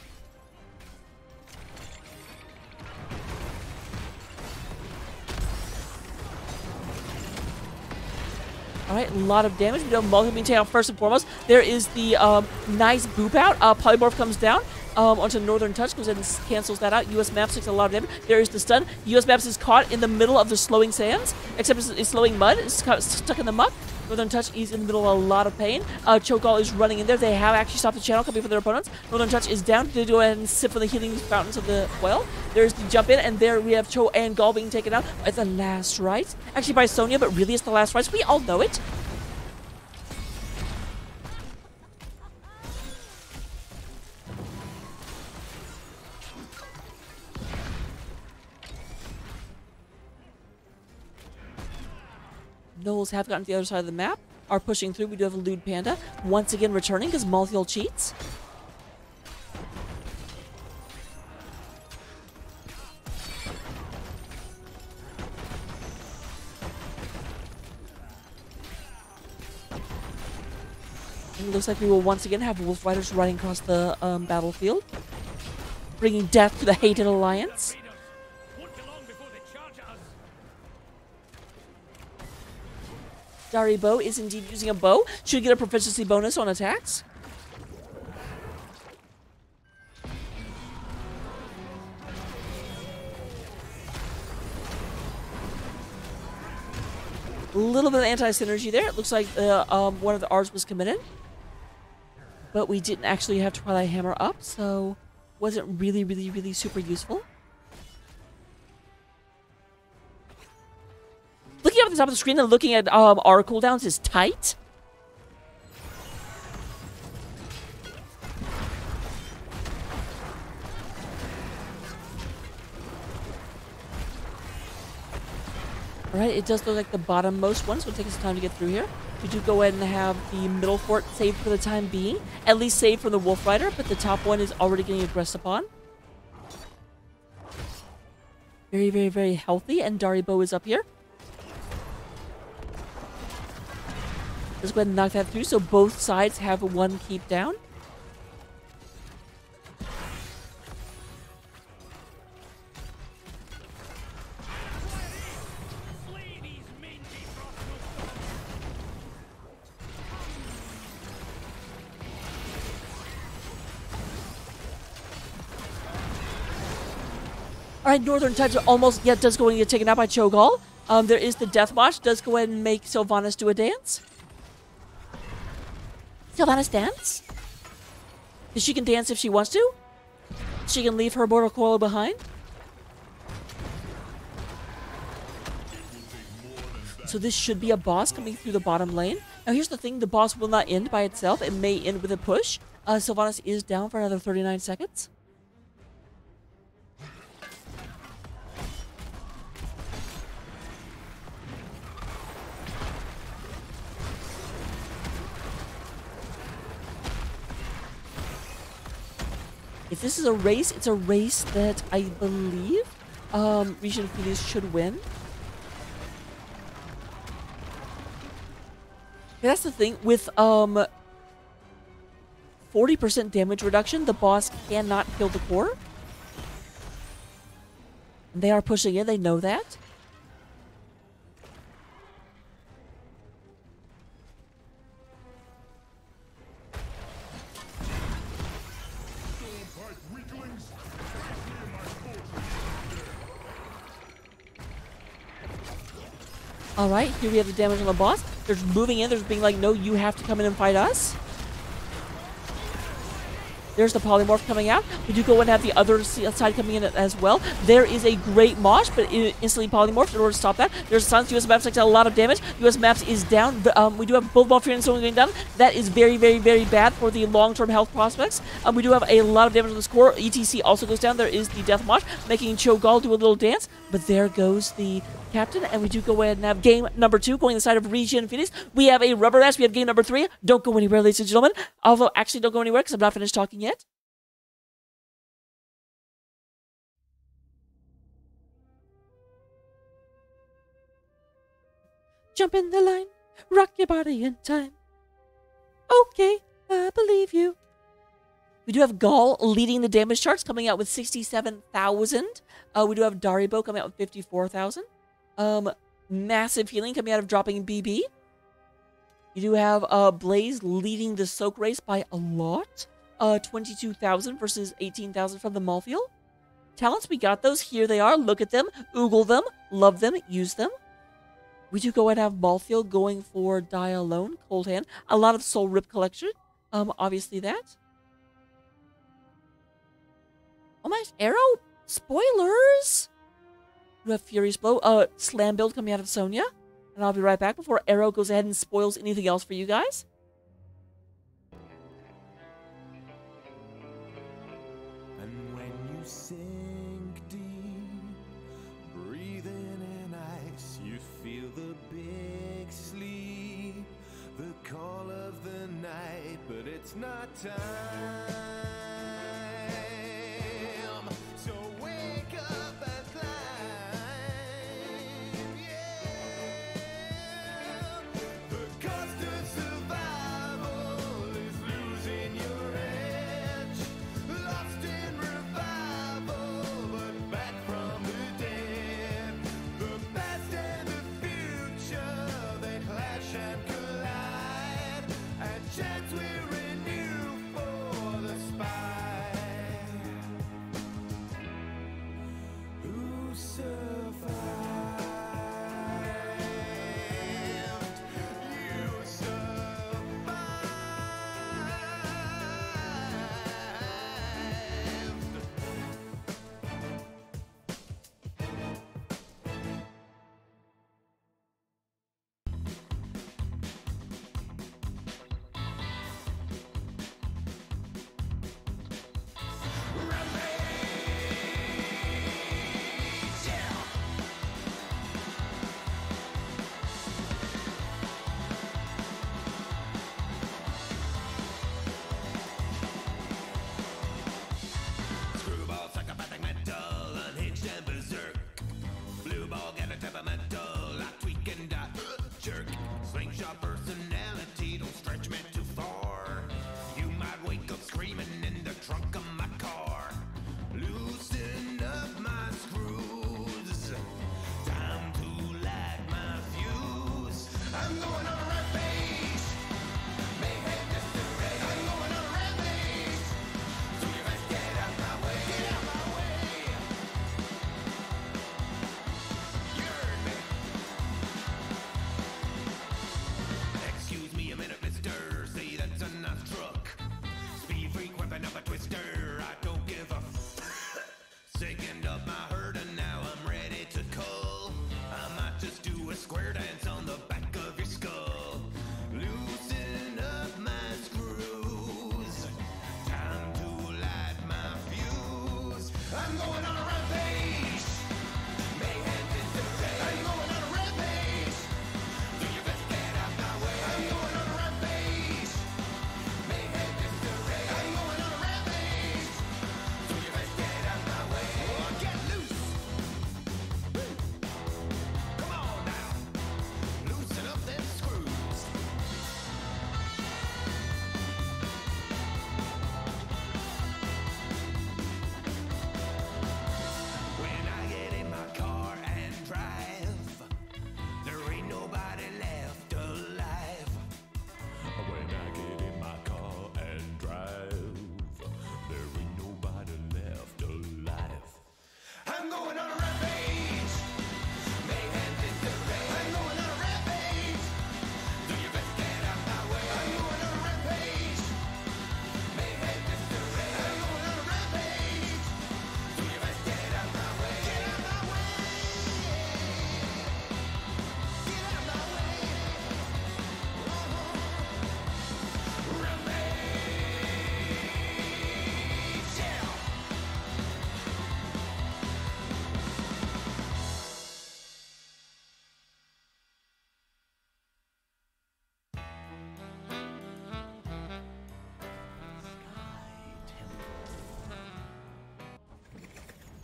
All right, a lot of damage. We know Multi being taken out first and foremost. There is the um, nice boop out. Uh, Polymorph comes down um, onto Northern Touch, goes ahead and cancels that out. US Maps takes a lot of damage. There is the stun. US Maps is caught in the middle of the slowing sands, except it's, it's slowing mud. It's stuck in the muck. Northern Touch is in the middle of a lot of pain. Uh, Cho'Gall is running in there. They have actually stopped the channel coming for their opponents. Northern Touch is down to go ahead and sip from the healing fountains of the well. There's the jump in, and there we have Cho and Gall being taken out at the last right. Actually by Sonya, but really it's the last right. We all know it. Knolls have gotten to the other side of the map, are pushing through. We do have a Lewd Panda once again returning because Malthael cheats. It looks like we will once again have Wolf Riders riding across the um, battlefield, bringing death to the hated alliance. Dari Bow is indeed using a bow. Should get a proficiency bonus on attacks. A little bit of anti-synergy there. It looks like uh, um, one of the R's was committed. But we didn't actually have Twilight Hammer up, so wasn't really, really, really super useful. Looking up at the top of the screen and looking at um, our cooldowns is tight. Alright, it does look like the bottommost one, so it'll take us some time to get through here. We do go ahead and have the middle fort saved for the time being. At least saved from the Wolf Rider, but the top one is already getting aggressed upon. Very, very, very healthy, and Daribo is up here. Let's go ahead and knock that through so both sides have one keep down. Slay these mangy frostmourne. All right, Northern Touch almost yet does go and get taken out by Cho'Gall. Um, there is the Death Watch. Does go ahead and make Sylvanas do a dance. Sylvanas dance? She can dance if she wants to. She can leave her mortal behind. So this should be a boss coming through the bottom lane. Now here's the thing, the boss will not end by itself. It may end with a push. Uh, Sylvanas is down for another 39 seconds. If this is a race, it's a race that I believe um, Regen Phoenix should win. That's the thing with um 40% damage reduction, the boss cannot kill the core. They are pushing in, they know that. All right, here we have the damage on the boss. There's moving in. There's being like, no, you have to come in and fight us. There's the polymorph coming out. We do go and have the other side coming in as well. There is a great mosh, but it instantly polymorphed in order to stop that. There's silence. US Maps takes a lot of damage. US Maps is down. Um, we do have both Buffy and Stone going down. That is very, very, very bad for the long-term health prospects. Um, we do have a lot of damage on the score. ETC also goes down. There is the Death Mosh, making Cho'Gall do a little dance. But there goes the captain, and we do go ahead and have game number two going the side of Regen Phoenix. We have a rubber match. We have game number three. Don't go anywhere, ladies and gentlemen. Although, actually, don't go anywhere because I'm not finished talking yet. Jump in the line, rock your body in time. Okay, I believe you. We do have Gall leading the damage charts, coming out with 67,000. Uh, we do have Daribo coming out with 54,000. Um, massive healing coming out of dropping BB. You do have uh, Blaze leading the soak race by a lot. Uh, 22,000 versus 18,000 from the Malthael. Talents, we got those. Here they are. Look at them. Oogle them. Love them. Use them. We do go and have Malthael going for Die Alone, Cold Hand. A lot of Soul Rip collection. Um, obviously that. Oh my arrow! Spoilers! We have Furious Blow, uh, Slam build coming out of Sonya. And I'll be right back before Arrow goes ahead and spoils anything else for you guys. And when you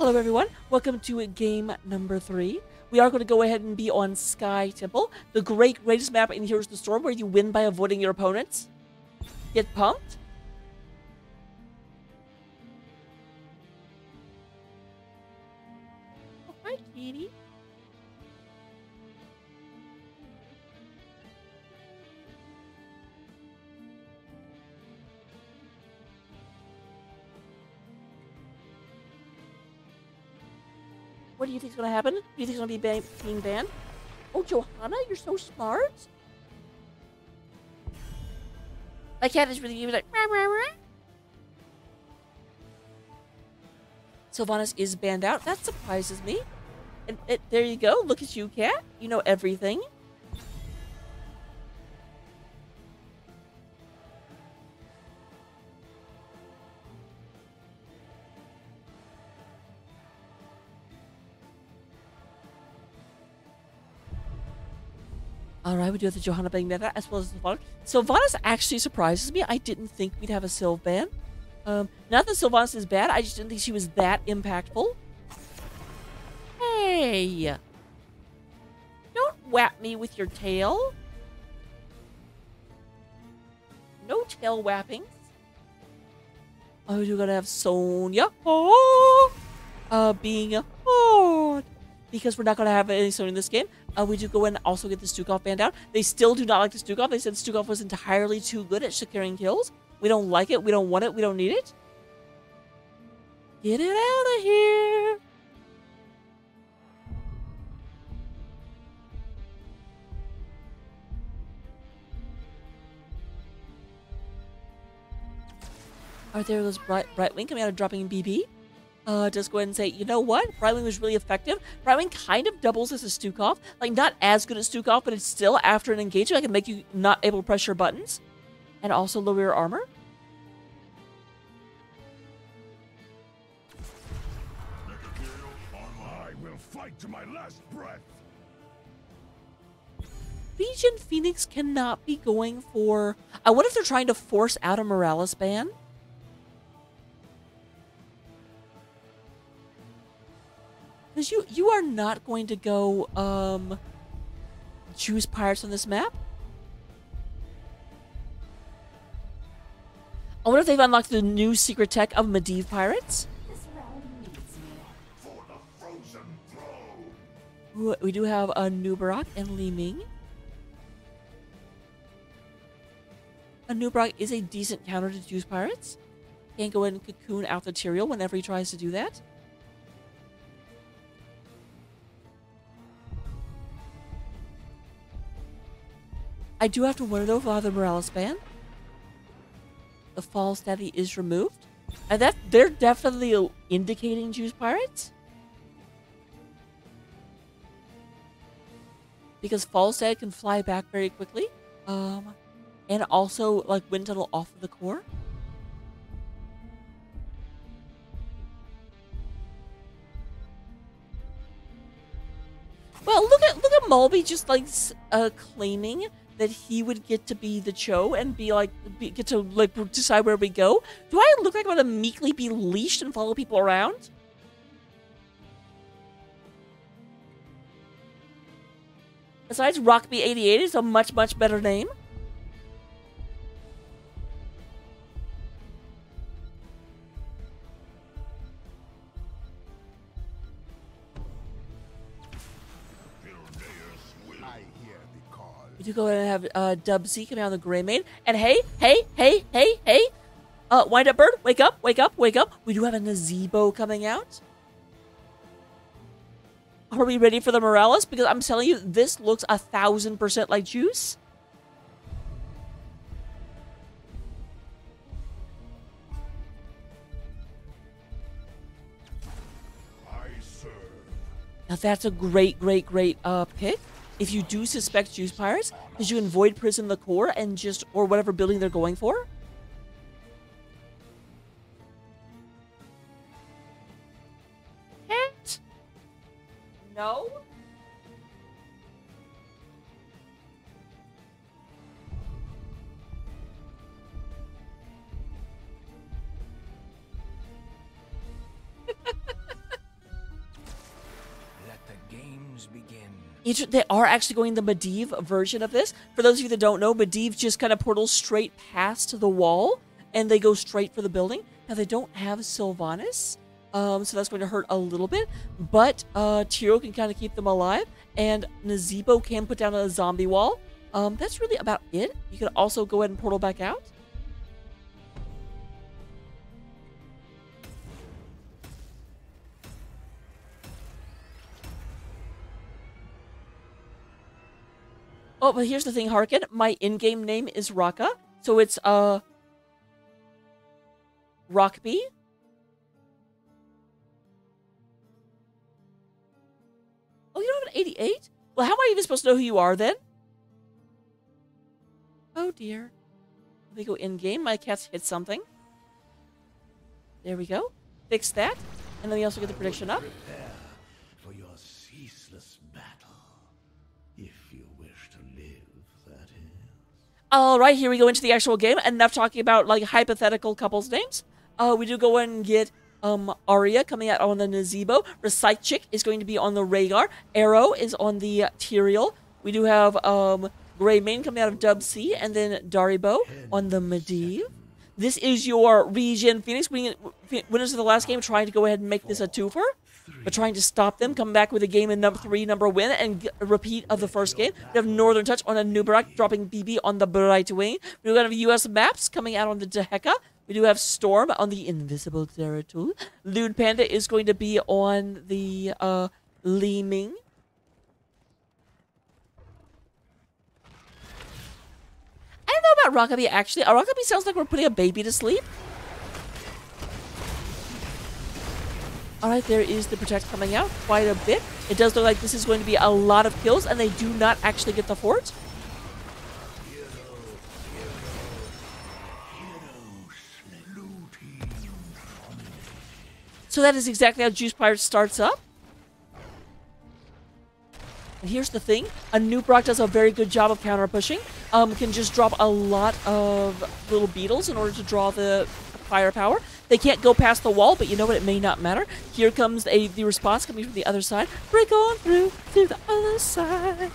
Hello, everyone. Welcome to game number three. We are going to go ahead and be on Sky Temple, the great, greatest map in Heroes of the Storm, where you win by avoiding your opponents. Get pumped? What think is going to happen? Do you think going to be ban- being banned? Oh, Johanna, you're so smart. My cat is really like. "Rah, rah, rah." Sylvanas is banned out. That surprises me. And, and there you go. Look at you, cat. You know everything. All right, we do have the Johanna banned out as well as Sylvanas. Sylvanas actually surprises me. I didn't think we'd have a Sylvan. Um, not that Sylvanas is bad. I just didn't think she was that impactful. Hey! Don't whap me with your tail. No tail whappings. Oh, you're gonna have Sonya. Oh, uh, being a oh, because we're not gonna have any Sonya in this game. Uh, we do go in and also get the Stukov banned out. They still do not like the Stukov. They said Stukov was entirely too good at securing kills. We don't like it. We don't want it. We don't need it. Get it out of here. Are there those bright Brightwing coming out of dropping BB? Uh, just go ahead and say, you know what? Brightwing was really effective. Brightwing kind of doubles as a Stukov. Like, not as good as Stukov, but it's still, after an engagement, I can make you not able to press your buttons. And also lower your armor. I will fight to my last breath. Regen Phoenix cannot be going for. I wonder if they're trying to force out a Morales ban. Because you you are not going to go um choose pirates on this map. I wonder if they've unlocked the new secret tech of Medivh pirates. We do have Anubarak and Li Ming. Anubarak is a decent counter to Juice Pirates. Can't go in and cocoon out the Tyrael whenever he tries to do that. I do have to wonder though for the Morales ban. The false daddy is removed. And that they're definitely indicating Juice Pirates. because Falstad can fly back very quickly. Um, and also like wind tunnel off of the core. Well, look at look at Mulby just like uh, claiming that he would get to be the Cho and be like be, get to like decide where we go. Do I look like I'm gonna meekly be leashed and follow people around? Besides, Rock Rockby88 is a much, much better name. Do go ahead and have uh, Dub Z coming out on the Greymane. And hey, hey, hey, hey, hey, uh, Wind Up Bird, wake up, wake up, wake up. We do have a Nazeebo coming out. Are we ready for the Morales? Because I'm telling you, this looks a thousand percent like juice. I serve. Now that's a great, great, great uh, pick. If you do suspect Juice Pirates, because you can void prison the core and just or whatever building they're going for. Hit. No. Inter- they are actually going the Medivh version of this. For those of you that don't know, Medivh just kind of portals straight past the wall, and they go straight for the building. Now they don't have Sylvanas, um, so that's going to hurt a little bit. But uh, Tiro can kind of keep them alive, and Nazeebo can put down a zombie wall. Um, that's really about it. You can also go ahead and portal back out. Oh, but here's the thing, Harkin. My in-game name is Raka, so it's uh Rockby. Oh, you don't have an 88? Well, how am I even supposed to know who you are then? Oh dear. Let me go in-game. My cat's hit something. There we go. Fix that. And then we also get the prediction up. All right, here we go into the actual game. Enough talking about like hypothetical couples names. Uh, we do go and get um Arya coming out on the Nazeebo. Recyclic is going to be on the Rehgar. Arrow is on the Tyrael. We do have um Greymane coming out of Dub C, and then Daribo on the Medivh. This is your Regen Phoenix winners of the last game, trying to go ahead and make this a twofer, but trying to stop them. Come back with a game in number three, number win, and repeat of the first game. We have Northern Touch on a new Nubarak, dropping BB on the Brightwing. We do have US Maps coming out on the Dehaka. We do have Storm on the Invisible Zeratul. Lewd Panda is going to be on the uh. I don't know about Rockaby actually. Uh, Rockaby sounds like we're putting a baby to sleep. Alright, there is the Protect coming out quite a bit. It does look like this is going to be a lot of kills, and they do not actually get the fort. So that is exactly how Juice Pirate starts up. And here's the thing: Anubarak does a very good job of counter pushing. Um, can just drop a lot of little beetles in order to draw the firepower. They can't go past the wall, but you know what? It may not matter. Here comes a the response coming from the other side. Break on through to the other side.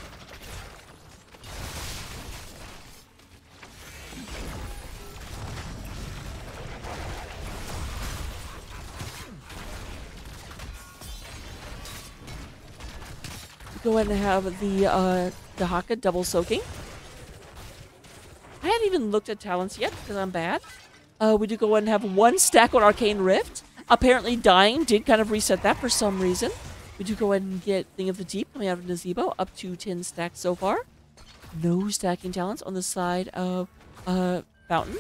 Go ahead and have the uh, Dehaka double soaking. I haven't even looked at talents yet because I'm bad. Uh, we do go and have one stack on Arcane Rift. Apparently, dying did kind of reset that for some reason. We do go ahead and get Thing of the Deep coming out of Nazeebo, up to 10 stacks so far. No stacking talents on the side of uh, Fountain.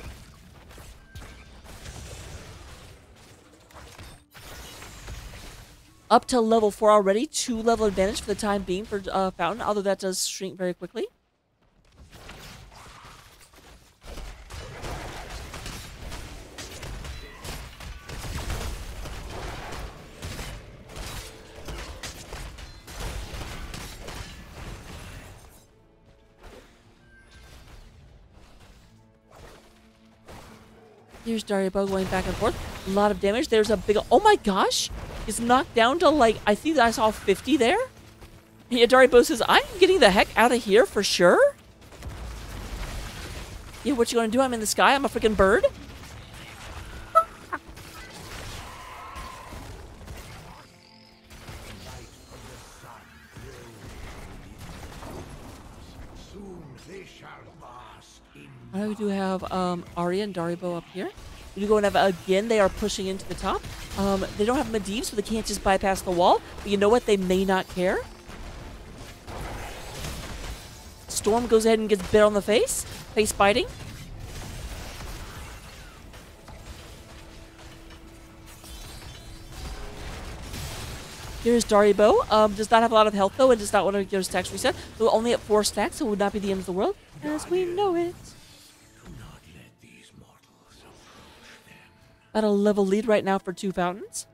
Up to level 4 already, two level advantage for the time being for uh, Fountain, although that does shrink very quickly. Here's Daribo going back and forth. A lot of damage. There's a big. Oh my gosh! He's knocked down to like I think I saw 50 there. Yeah, Daribo says, "I'm getting the heck out of here for sure." Yeah, what you gonna do? I'm in the sky. I'm a freaking bird. We do have um, Arya and Daribo up here. We go and have again. They are pushing into the top. Um, they don't have Medivh, so they can't just bypass the wall. But you know what? They may not care. Storm goes ahead and gets bit on the face, face biting. Here's Daribo. Um, does not have a lot of health though, and does not want to get his stacks reset. So only at four stacks, so it would not be the end of the world as we know it. About a level lead right now for two fountains.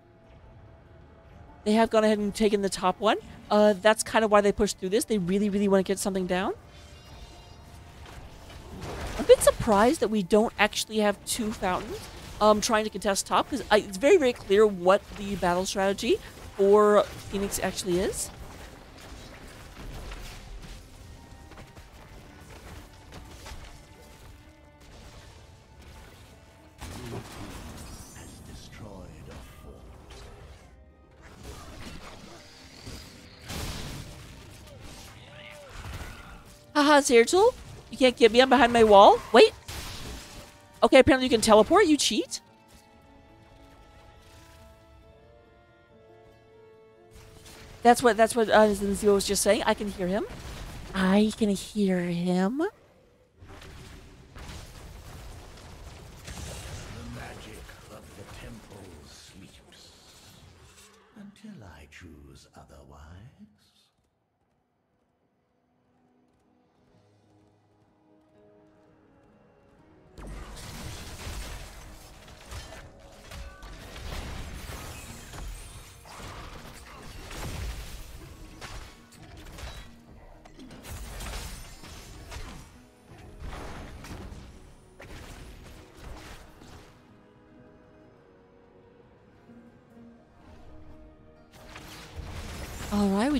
They have gone ahead and taken the top one. Uh, that's kind of why they pushed through this. They really, really want to get something down. I'm a bit surprised that we don't actually have two fountains um, trying to contest top because it's very, very clear what the battle strategy for Phoenix actually is. Haha, Zeratul. You can't get me. I'm behind my wall. Wait. Okay, apparently you can teleport. You cheat. That's what that's what uh, Zero was just saying. I can hear him. I can hear him.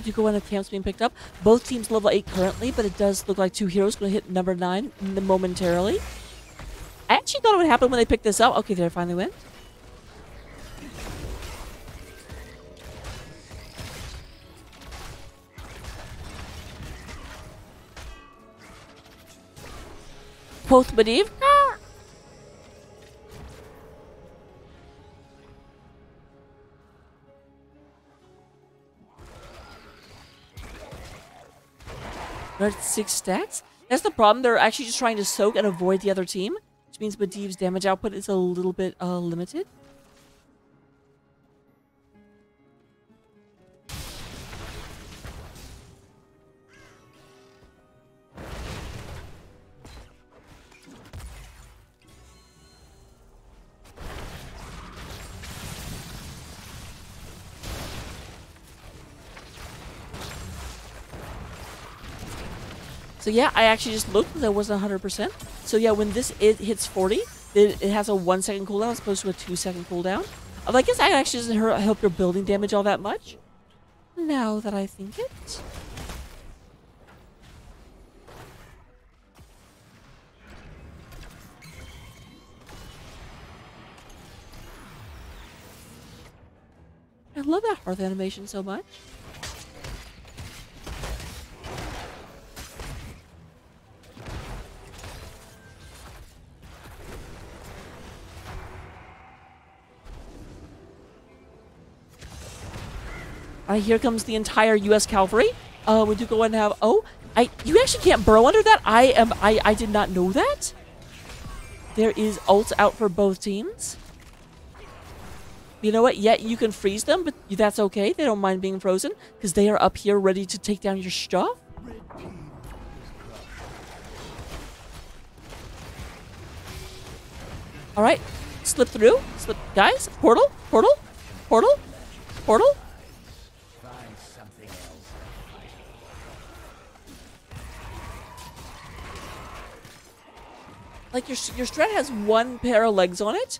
Do go on the camps being picked up. Both teams level 8 currently, but it does look like two heroes going to hit number 9 momentarily. I actually thought it would happen when they picked this up. Okay, there it finally went. Both believe. Six stacks. That's the problem. They're actually just trying to soak and avoid the other team, which means Medivh's damage output is a little bit uh, limited. So yeah, I actually just looked that wasn't 100%. So yeah, when this it hits 40, it, it has a one second cooldown as opposed to a two second cooldown. I guess that actually doesn't hurt, help your building damage all that much. Now that I think it. I love that hearth animation so much. Here comes the entire U.S. cavalry. Uh, we do go and have. Oh, I. You actually can't burrow under that. I am. I. I did not know that. There is ult out for both teams. You know what? Yet you can freeze them, but that's okay. They don't mind being frozen because they are up here ready to take down your stuff. All right, slip through. Slip, guys. Portal. Portal. Portal. Portal. Find something else. Like your your strat has one pair of legs on it.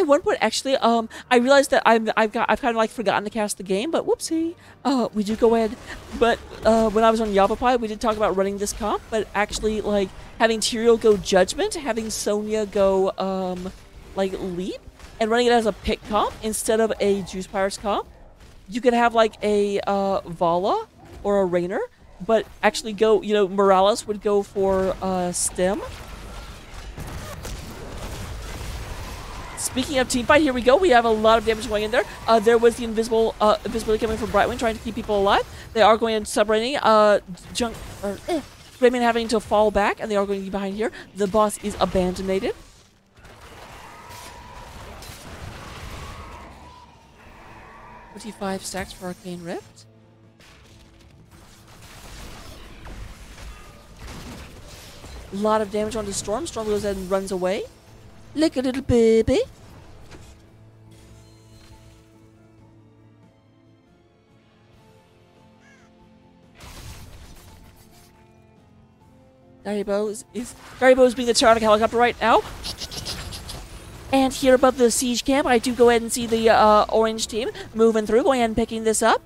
At one point, actually, um, I realized that I'm, I've got, I've kind of like forgotten to cast the game, but whoopsie. Uh, we do go ahead, but uh, when I was on Yavapai, we did talk about running this comp, but actually, like having Tyrael go Judgment, having Sonya go, um, like Leap, and running it as a pick comp instead of a Juice Pirates comp. You could have like a uh, Valla or a Raynor, but actually go, you know, Morales would go for uh, Stim. Speaking of team fight, here we go. We have a lot of damage going in there. Uh, there was the invisible uh, invisibility coming from Brightwing, trying to keep people alive. They are going in submarine. Uh, junk or eh, Rayman having to fall back, and they are going to be behind here. The boss is abandonated. Twenty-five stacks for Arcane Rift. A lot of damage onto Storm. Storm goes ahead and runs away. Like a little baby. Daribo is, is Daribo is being the Tyrannic helicopter right now. And here above the siege camp, I do go ahead and see the uh, orange team moving through, going ahead and picking this up.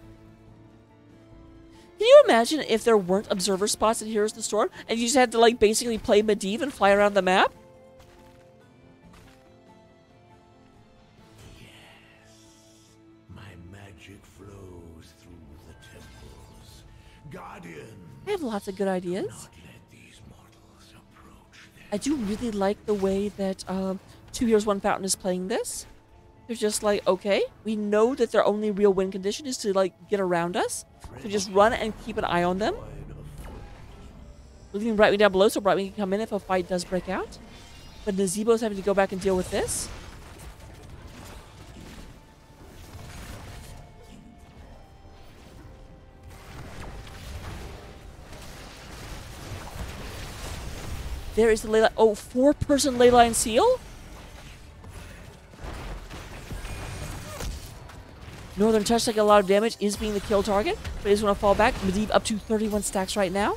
Can you imagine if there weren't observer spots in Heroes of the Storm and you just had to like basically play Medivh and fly around the map? Magic flows through the temples. Guardian, I have lots of good ideas. not let these mortals approach them. I do really like the way that um, Two Heroes One Fountain is playing this. They're just like, okay, we know that their only real win condition is to like get around us. So just run and keep an eye on them. Leaving Brightwing down below so Brightwing can come in if a fight does break out. But Nazeebo's having to go back and deal with this. There is the ley. Oh, four person ley line seal? Northern Touch taking a lot of damage, is being the kill target, but is going to fall back. Medivh up to 31 stacks right now.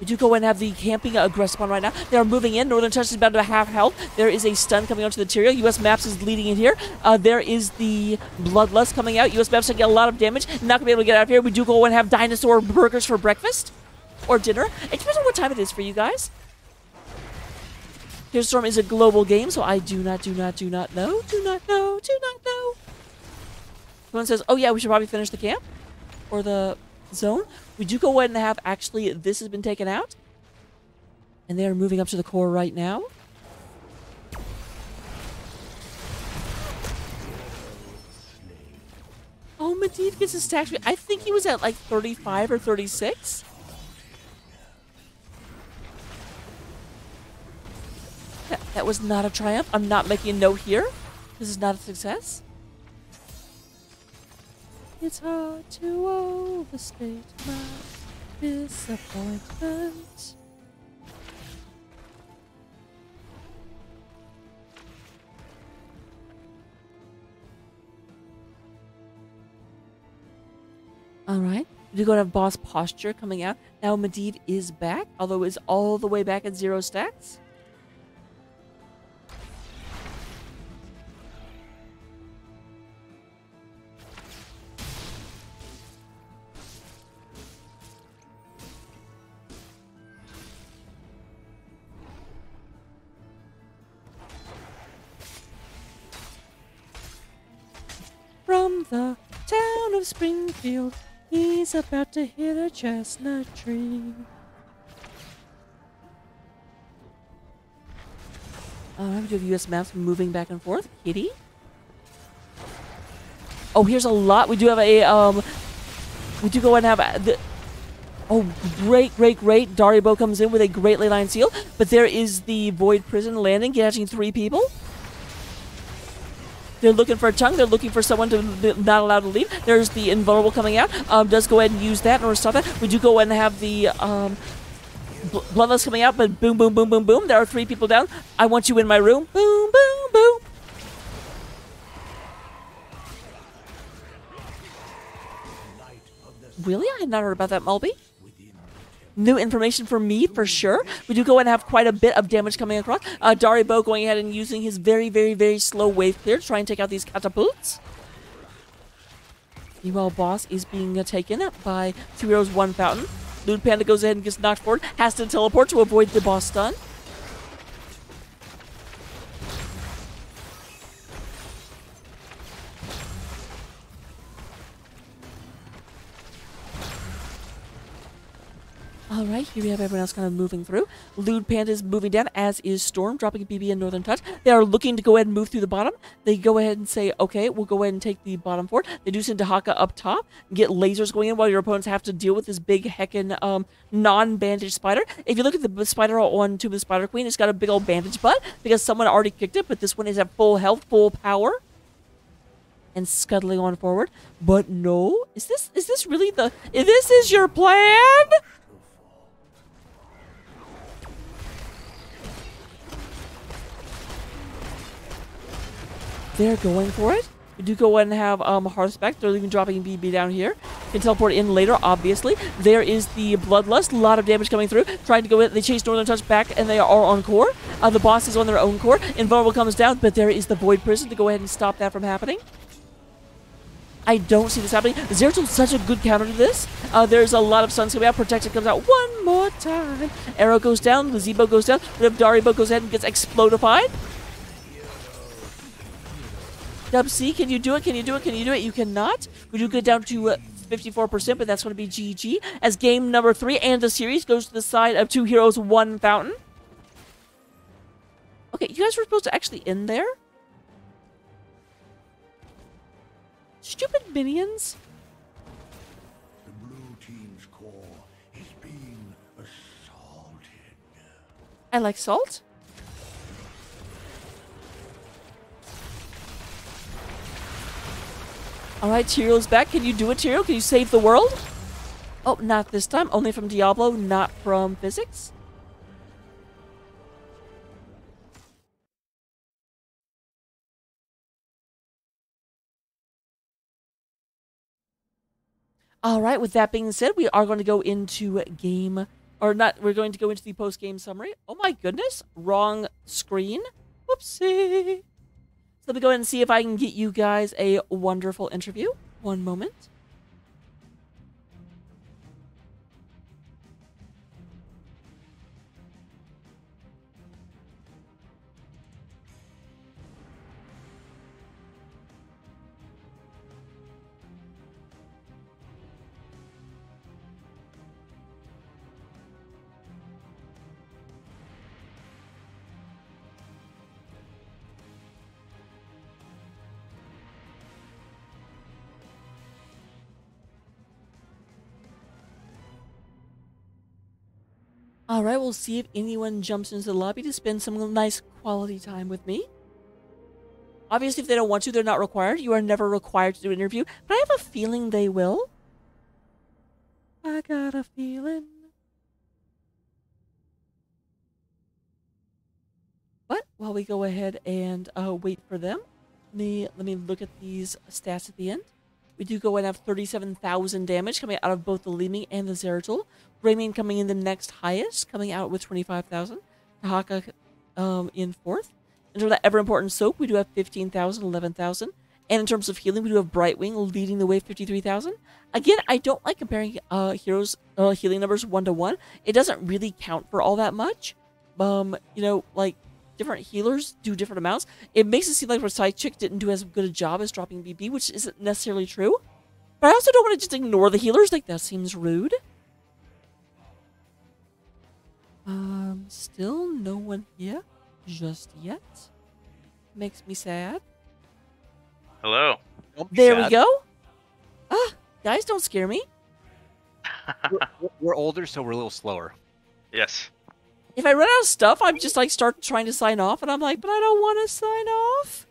We do go and have the camping aggressive on right now. They are moving in. Northern Touch is about to half health. There is a stun coming onto the Tyrael. US Maps is leading in here. Uh, there is the Bloodlust coming out. US Maps taking a lot of damage. Not going to be able to get out of here. We do go and have dinosaur burgers for breakfast or dinner. It depends on what time it is for you guys. Storm is a global game, so I do not, do not, do not know, do not know, do not know. Someone says, oh yeah, we should probably finish the camp or the zone. We do go ahead and have, actually, this has been taken out. And they are moving up to the core right now. Oh, Medivh gets his stack. I think he was at like 35 or 36. That, that was not a triumph. I'm not making a note here. This is not a success. It's hard to overstate my disappointment. All right. We're to have boss posture coming out. Now Medivh is back, although is all the way back at zero stacks. The town of Springfield, he's about to hit a chestnut tree. Alright, we do have US maps moving back and forth. Kitty. Oh, here's a lot. We do have a, um, we do go and have a, the, oh, great, great, great. Daribo comes in with a great ley line seal, but there is the Void Prison landing, catching three people. They're looking for a tongue. They're looking for someone to not allowed to leave. There's the invulnerable coming out. Um, does go ahead and use that in order to stop that. We do go and have the um, bl- bloodlust coming out, but boom, boom, boom, boom, boom. There are three people down. I want you in my room. Boom, boom, boom. Really? I had not heard about that, Mulby. New information for me, for sure. We do go and have quite a bit of damage coming across. Uh, Daribo going ahead and using his very, very, very slow wave clear to try and take out these catapults. Meanwhile, boss is being taken up by Two Heroes One Fountain. Lewd Panda goes ahead and gets knocked forward, has to teleport to avoid the boss stun. All right, here we have everyone else kind of moving through. Lewd Panda is moving down, as is Storm, dropping a BB in Northern Touch. They are looking to go ahead and move through the bottom. They go ahead and say, okay, we'll go ahead and take the bottom fort. They do send Dehaka up top, get lasers going in while your opponents have to deal with this big heckin' um, non-bandaged spider. If you look at the spider on Tomb of the Spider Queen, it's got a big old bandage butt because someone already kicked it, but this one is at full health, full power and scuttling on forward. But no, is this is this really the? This is your plan? They're going for it. We do go ahead and have um Hearthspec. They're even dropping BB down here. can teleport in later, obviously. There is the Bloodlust, a lot of damage coming through. Trying to go in, they chase Northern Touch back, and they are on core. Uh, the boss is on their own core. Invulnerable comes down, but there is the Void Prison to go ahead and stop that from happening. I don't see this happening. Zeratul's such a good counter to this. Uh, there's a lot of suns coming out. Protected comes out one more time. Arrow goes down. The Gazebo goes down. Daribo goes ahead and gets explodified. Dub C, can you do it? Can you do it? Can you do it? You cannot. We do get down to uh, 54%, but that's going to be GG. As game number three and the series goes to the side of two heroes, one fountain. Okay, you guys were supposed to actually end there. Stupid minions. The blue team's core is being assaulted. I like salt. Alright, Tyrio's back. Can you do it, Tyrio? Can you save the world? Oh, not this time. Only from Diablo, not from physics. All right, with that being said, we are going to go into game or not we're going to go into the post game summary. Oh my goodness, wrong screen. Whoopsie. So let me go ahead and see if I can get you guys a wonderful interview. One moment. All right, we'll see if anyone jumps into the lobby to spend some nice quality time with me. Obviously, if they don't want to, they're not required. You are never required to do an interview, but I have a feeling they will. I got a feeling. But while we go ahead and uh, wait for them, let me let me look at these stats at the end. We do go and have 37,000 damage coming out of both the Li-Ming and the Zeratul. Rayman coming in the next highest, coming out with 25,000. Dehaka um, in fourth. In terms of that ever important soap, we do have 15,000, 11,000. And in terms of healing, we do have Brightwing leading the way, 53,000. Again, I don't like comparing uh, heroes' uh, healing numbers one to one. It doesn't really count for all that much. Um, you know, like different healers do different amounts. It makes it seem like Side Chick didn't do as good a job as dropping BB, which isn't necessarily true. But I also don't want to just ignore the healers. Like that seems rude. Um, still no one here just yet. Makes me sad. Hello. There we go. Ah, guys, don't scare me. (laughs) we're, we're older, so we're a little slower. Yes. If I run out of stuff, I'm just like start trying to sign off, and I'm like, but I don't want to sign off.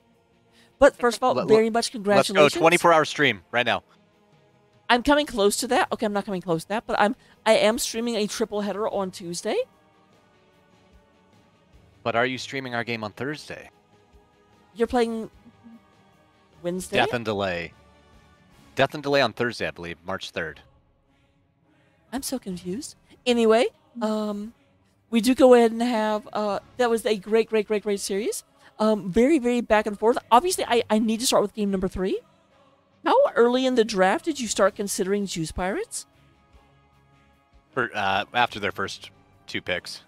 But first of all, Let- very much Let's congratulations. go 24 hour stream right now. I'm coming close to that. Okay, I'm not coming close to that, but I'm I am streaming a triple header on Tuesday. But are you streaming our game on Thursday? You're playing Wednesday. Death and Delay. Death and Delay on Thursday, I believe, March 3rd. I'm so confused. Anyway, um, we do go ahead and have uh, that was a great, great, great, great series. Um, very, very back and forth. Obviously, I, I need to start with game number three. How early in the draft did you start considering Juice Pirates? For, uh, after their first two picks.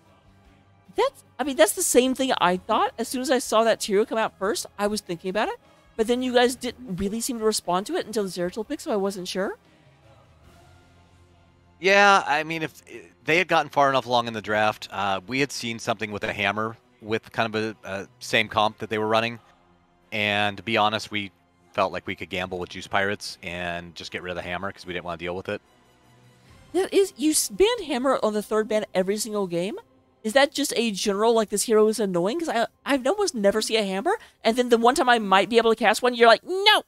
That's, I mean, that's the same thing I thought. As soon as I saw that Tyrio come out first, I was thinking about it. But then you guys didn't really seem to respond to it until the Zeratul pick, so I wasn't sure. Yeah, I mean, if eh, they had gotten far enough along in the draft, uh, we had seen something with a hammer with kind of a, a same comp that they were running. And to be honest, we felt like we could gamble with Juice Pirates and just get rid of the hammer because we didn't want to deal with it. That is, you s- ban Hammer on the third ban every single game. Is that just a general like this hero is annoying? Because I I've almost never see a hammer, and then the one time I might be able to cast one, you're like, no.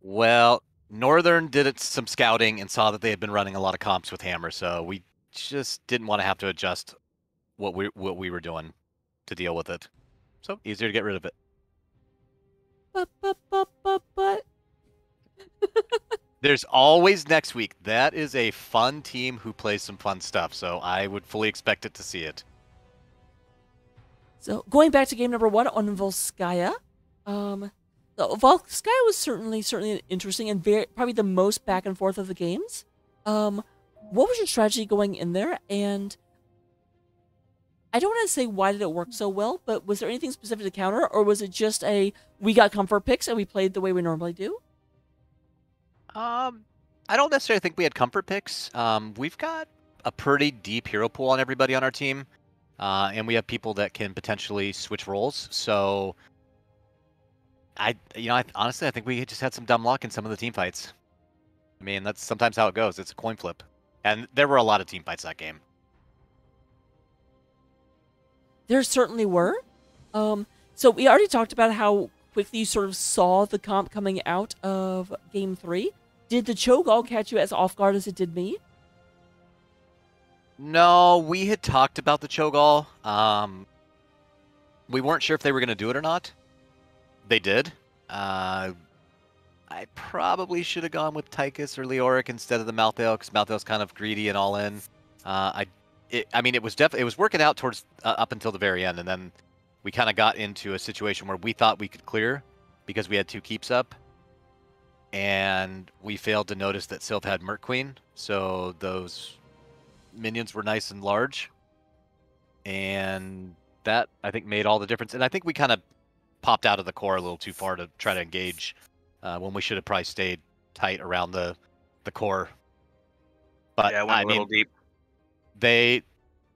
Well, Northern did it some scouting and saw that they had been running a lot of comps with hammer, so we just didn't want to have to adjust what we what we were doing to deal with it. So easier to get rid of it. But but but but but. There's always next week. That is a fun team who plays some fun stuff, so I would fully expect it to see it. So going back to game number one on Volskaya, um, Volskaya was certainly certainly interesting and very probably the most back and forth of the games. Um, what was your strategy going in there? And I don't want to say why did it work so well, but was there anything specific to counter, or was it just a we got comfort picks and we played the way we normally do? Um, I don't necessarily think we had comfort picks. Um, we've got a pretty deep hero pool on everybody on our team, uh, and we have people that can potentially switch roles. So, I, you know, I, honestly, I think we just had some dumb luck in some of the team fights. I mean, that's sometimes how it goes. It's a coin flip, and there were a lot of team fights that game. There certainly were. Um, so we already talked about how quickly you sort of saw the comp coming out of game three. Did the Cho'Gall catch you as off guard as it did me? No, we had talked about the Cho'Gall. Um, we weren't sure if they were going to do it or not. They did. Uh, I probably should have gone with Tychus or Leoric instead of the Malthael because Malthael's kind of greedy and all in. Uh, I, it, I mean, it was definitely it was working out towards uh, up until the very end, and then we kind of got into a situation where we thought we could clear because we had two keeps up, and we failed to notice that Sylph had Merc Queen, so those minions were nice and large, and that I think made all the difference. And I think we kind of popped out of the core a little too far to try to engage uh, when we should have probably stayed tight around the the core. But yeah, it went I a little mean, deep. they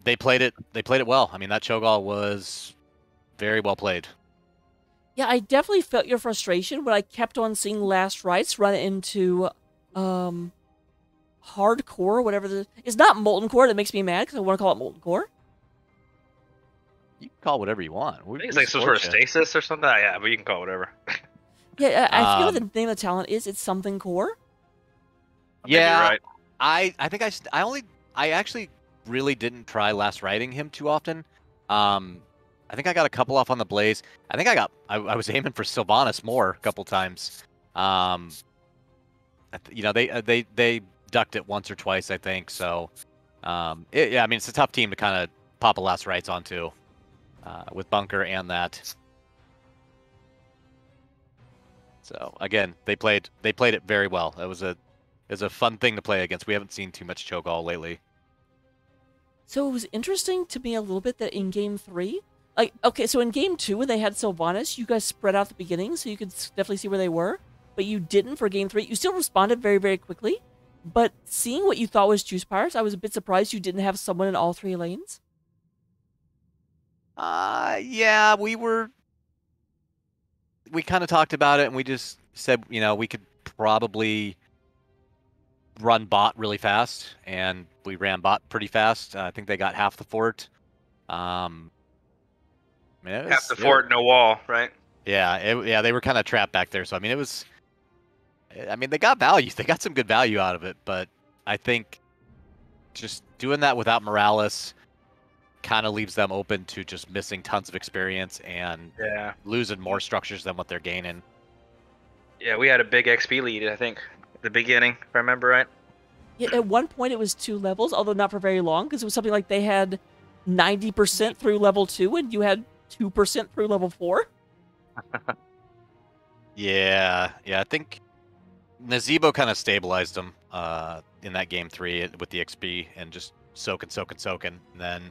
they played it they played it well. I mean, that Cho'Gall was very well played. Yeah, I definitely felt your frustration when I kept on seeing Last Rites run into um hardcore, whatever the it's not molten core that makes me mad because I want to call it molten core. You can call it whatever you want. We, I think it's we like some sort of stasis or something. Yeah, but you can call it whatever. (laughs) Yeah, I, I feel Um, the name of the talent is it's something core. Maybe Yeah, right. I I think I I only I actually really didn't try last riding him too often. Um, I think I got a couple off on the blaze. I think I got I, I was aiming for Sylvanas more a couple times. Um, you know they uh, they they ducked it once or twice I think. So um, it, yeah, I mean it's a tough team to kind of pop a last rights onto uh, with bunker and that. So again, they played they played it very well. It was a it was a fun thing to play against. We haven't seen too much Cho'Gall lately. So it was interesting to me a little bit that in game three, like okay, so in game two when they had Sylvanas, you guys spread out the beginning, so you could definitely see where they were, but you didn't for game three. You still responded very very quickly, but seeing what you thought was Juice Pirates, I was a bit surprised you didn't have someone in all three lanes. Uh yeah, we were we kind of talked about it and we just said, you know, we could probably run bot really fast and we ran bot pretty fast. Uh, I think they got half the fort. Um I mean, it Half the fort, no wall, right? Yeah, it, yeah, they were kind of trapped back there. So I mean, it was. I mean, they got value. They got some good value out of it, but I think just doing that without Morales kind of leaves them open to just missing tons of experience and Yeah. losing more structures than what they're gaining. Yeah, we had a big XP lead, I think, at the beginning, if I remember right. Yeah, at one point it was two levels, although not for very long, because it was something like they had ninety percent through level two, and you had two percent through level four. (laughs) Yeah, yeah, I think Nazeebo kind of stabilized them uh, in that game three with the XP and just soaking, soaking, soaking. And then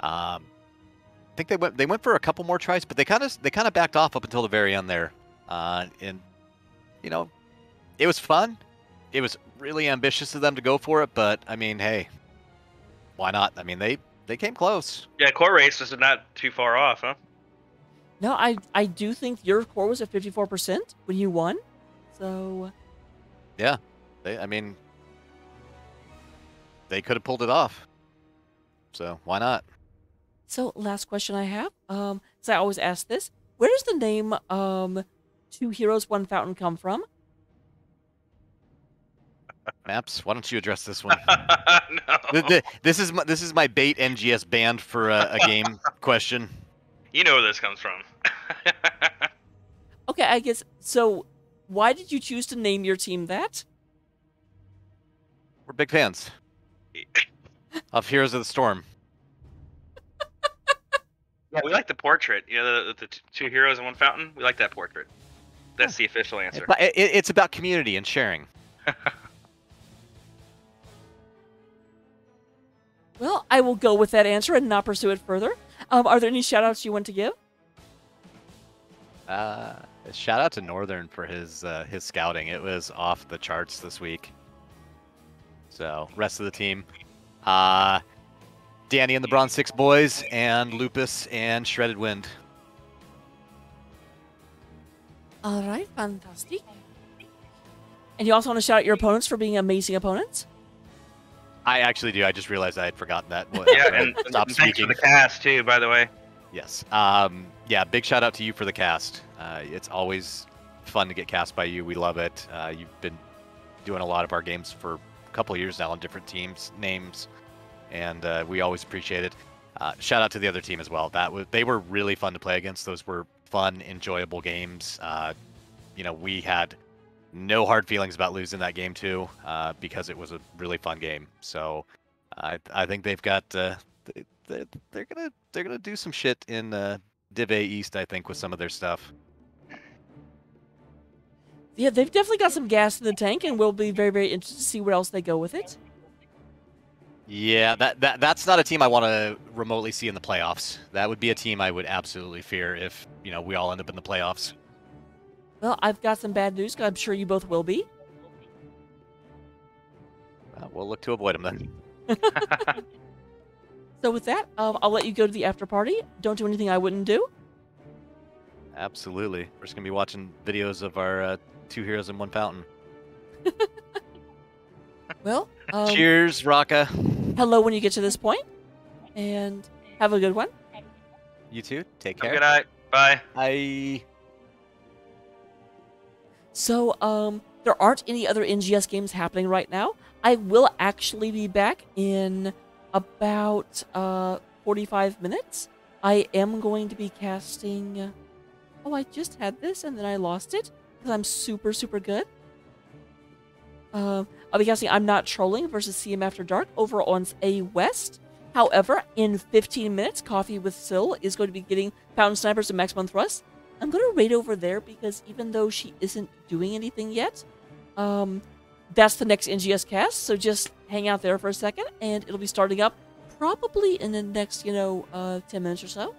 um, I think they went they went for a couple more tries, but they kind of they kind of backed off up until the very end there. Uh, and you know, it was fun. It was really ambitious of them to go for it, but I mean, hey, why not? I mean, they they came close. Yeah, core race was not too far off, huh? No, I I do think your core was at fifty four percent when you won. So Yeah, they. I mean, they could have pulled it off. So why not? So last question I have, um, so I always ask this: Where does the name um, Two Heroes One Fountain come from? Maps, why don't you address this one? (laughs) no. Th- th- this is my, this is my bait NGS band for a, a game (laughs) question. You know where this comes from. (laughs) Okay, I guess so. Why did you choose to name your team that? We're big fans of Heroes of the Storm. Yeah, we like the portrait. You know, the, the two heroes in one fountain. We like that portrait. That's the official answer. But it, it- it's about community and sharing. (laughs) Well, I will go with that answer and not pursue it further. Um, are there any shout outs you want to give? Uh, shout out to Northern for his uh, his scouting. It was off the charts this week. So rest of the team, uh, Danny and the Bronze Six Boys, and Lupus and Shredded Wind. All right, fantastic. And you also want to shout out your opponents for being amazing opponents? I actually do. I just realized I had forgotten that. (laughs) Yeah, and, (laughs) stop and thanks speaking. for the cast too, by the way. Yes. Um, yeah, big shout out to you for the cast. Uh, it's always fun to get cast by you. We love it. Uh, you've been doing a lot of our games for a couple of years now on different teams names, and uh, we always appreciate it. Uh, shout out to the other team as well. That was they were really fun to play against. Those were fun, enjoyable games. Uh, you know, we had no hard feelings about losing that game too, uh, because it was a really fun game. So I I think they've got uh, they, they, they're gonna they're gonna do some shit in uh, Div A East. I think with some of their stuff. Yeah, they've definitely got some gas in the tank, and we'll be very, very interested to see where else they go with it. Yeah, that, that that's not a team I want to remotely see in the playoffs. That would be a team I would absolutely fear if you know we all end up in the playoffs. Well, I've got some bad news. I'm sure you both will be. Uh, we'll look to avoid them then. (laughs) So with that, um, I'll let you go to the after party. Don't do anything I wouldn't do. Absolutely, we're just gonna be watching videos of our uh, two heroes in one fountain. (laughs) Well, um, Cheers, Raka. Hello when you get to this point, and have a good one. You too. Take Have a care. Good night. Bye. Bye. So, um, there aren't any other NGS games happening right now. I will actually be back in about uh 45 minutes. I am going to be casting. Oh, I just had this and then I lost it because I'm super super good. Uh, I'll be casting I'm Not Trolling versus CM After Dark over on A West. However, in 15 minutes, Coffee with Syl is going to be getting Fountain Snipers and Maximum Thrust. I'm going to raid over there because even though she isn't doing anything yet, um, that's the next NGS cast. So just hang out there for a second and it'll be starting up probably in the next, you know, uh, 10 minutes or so.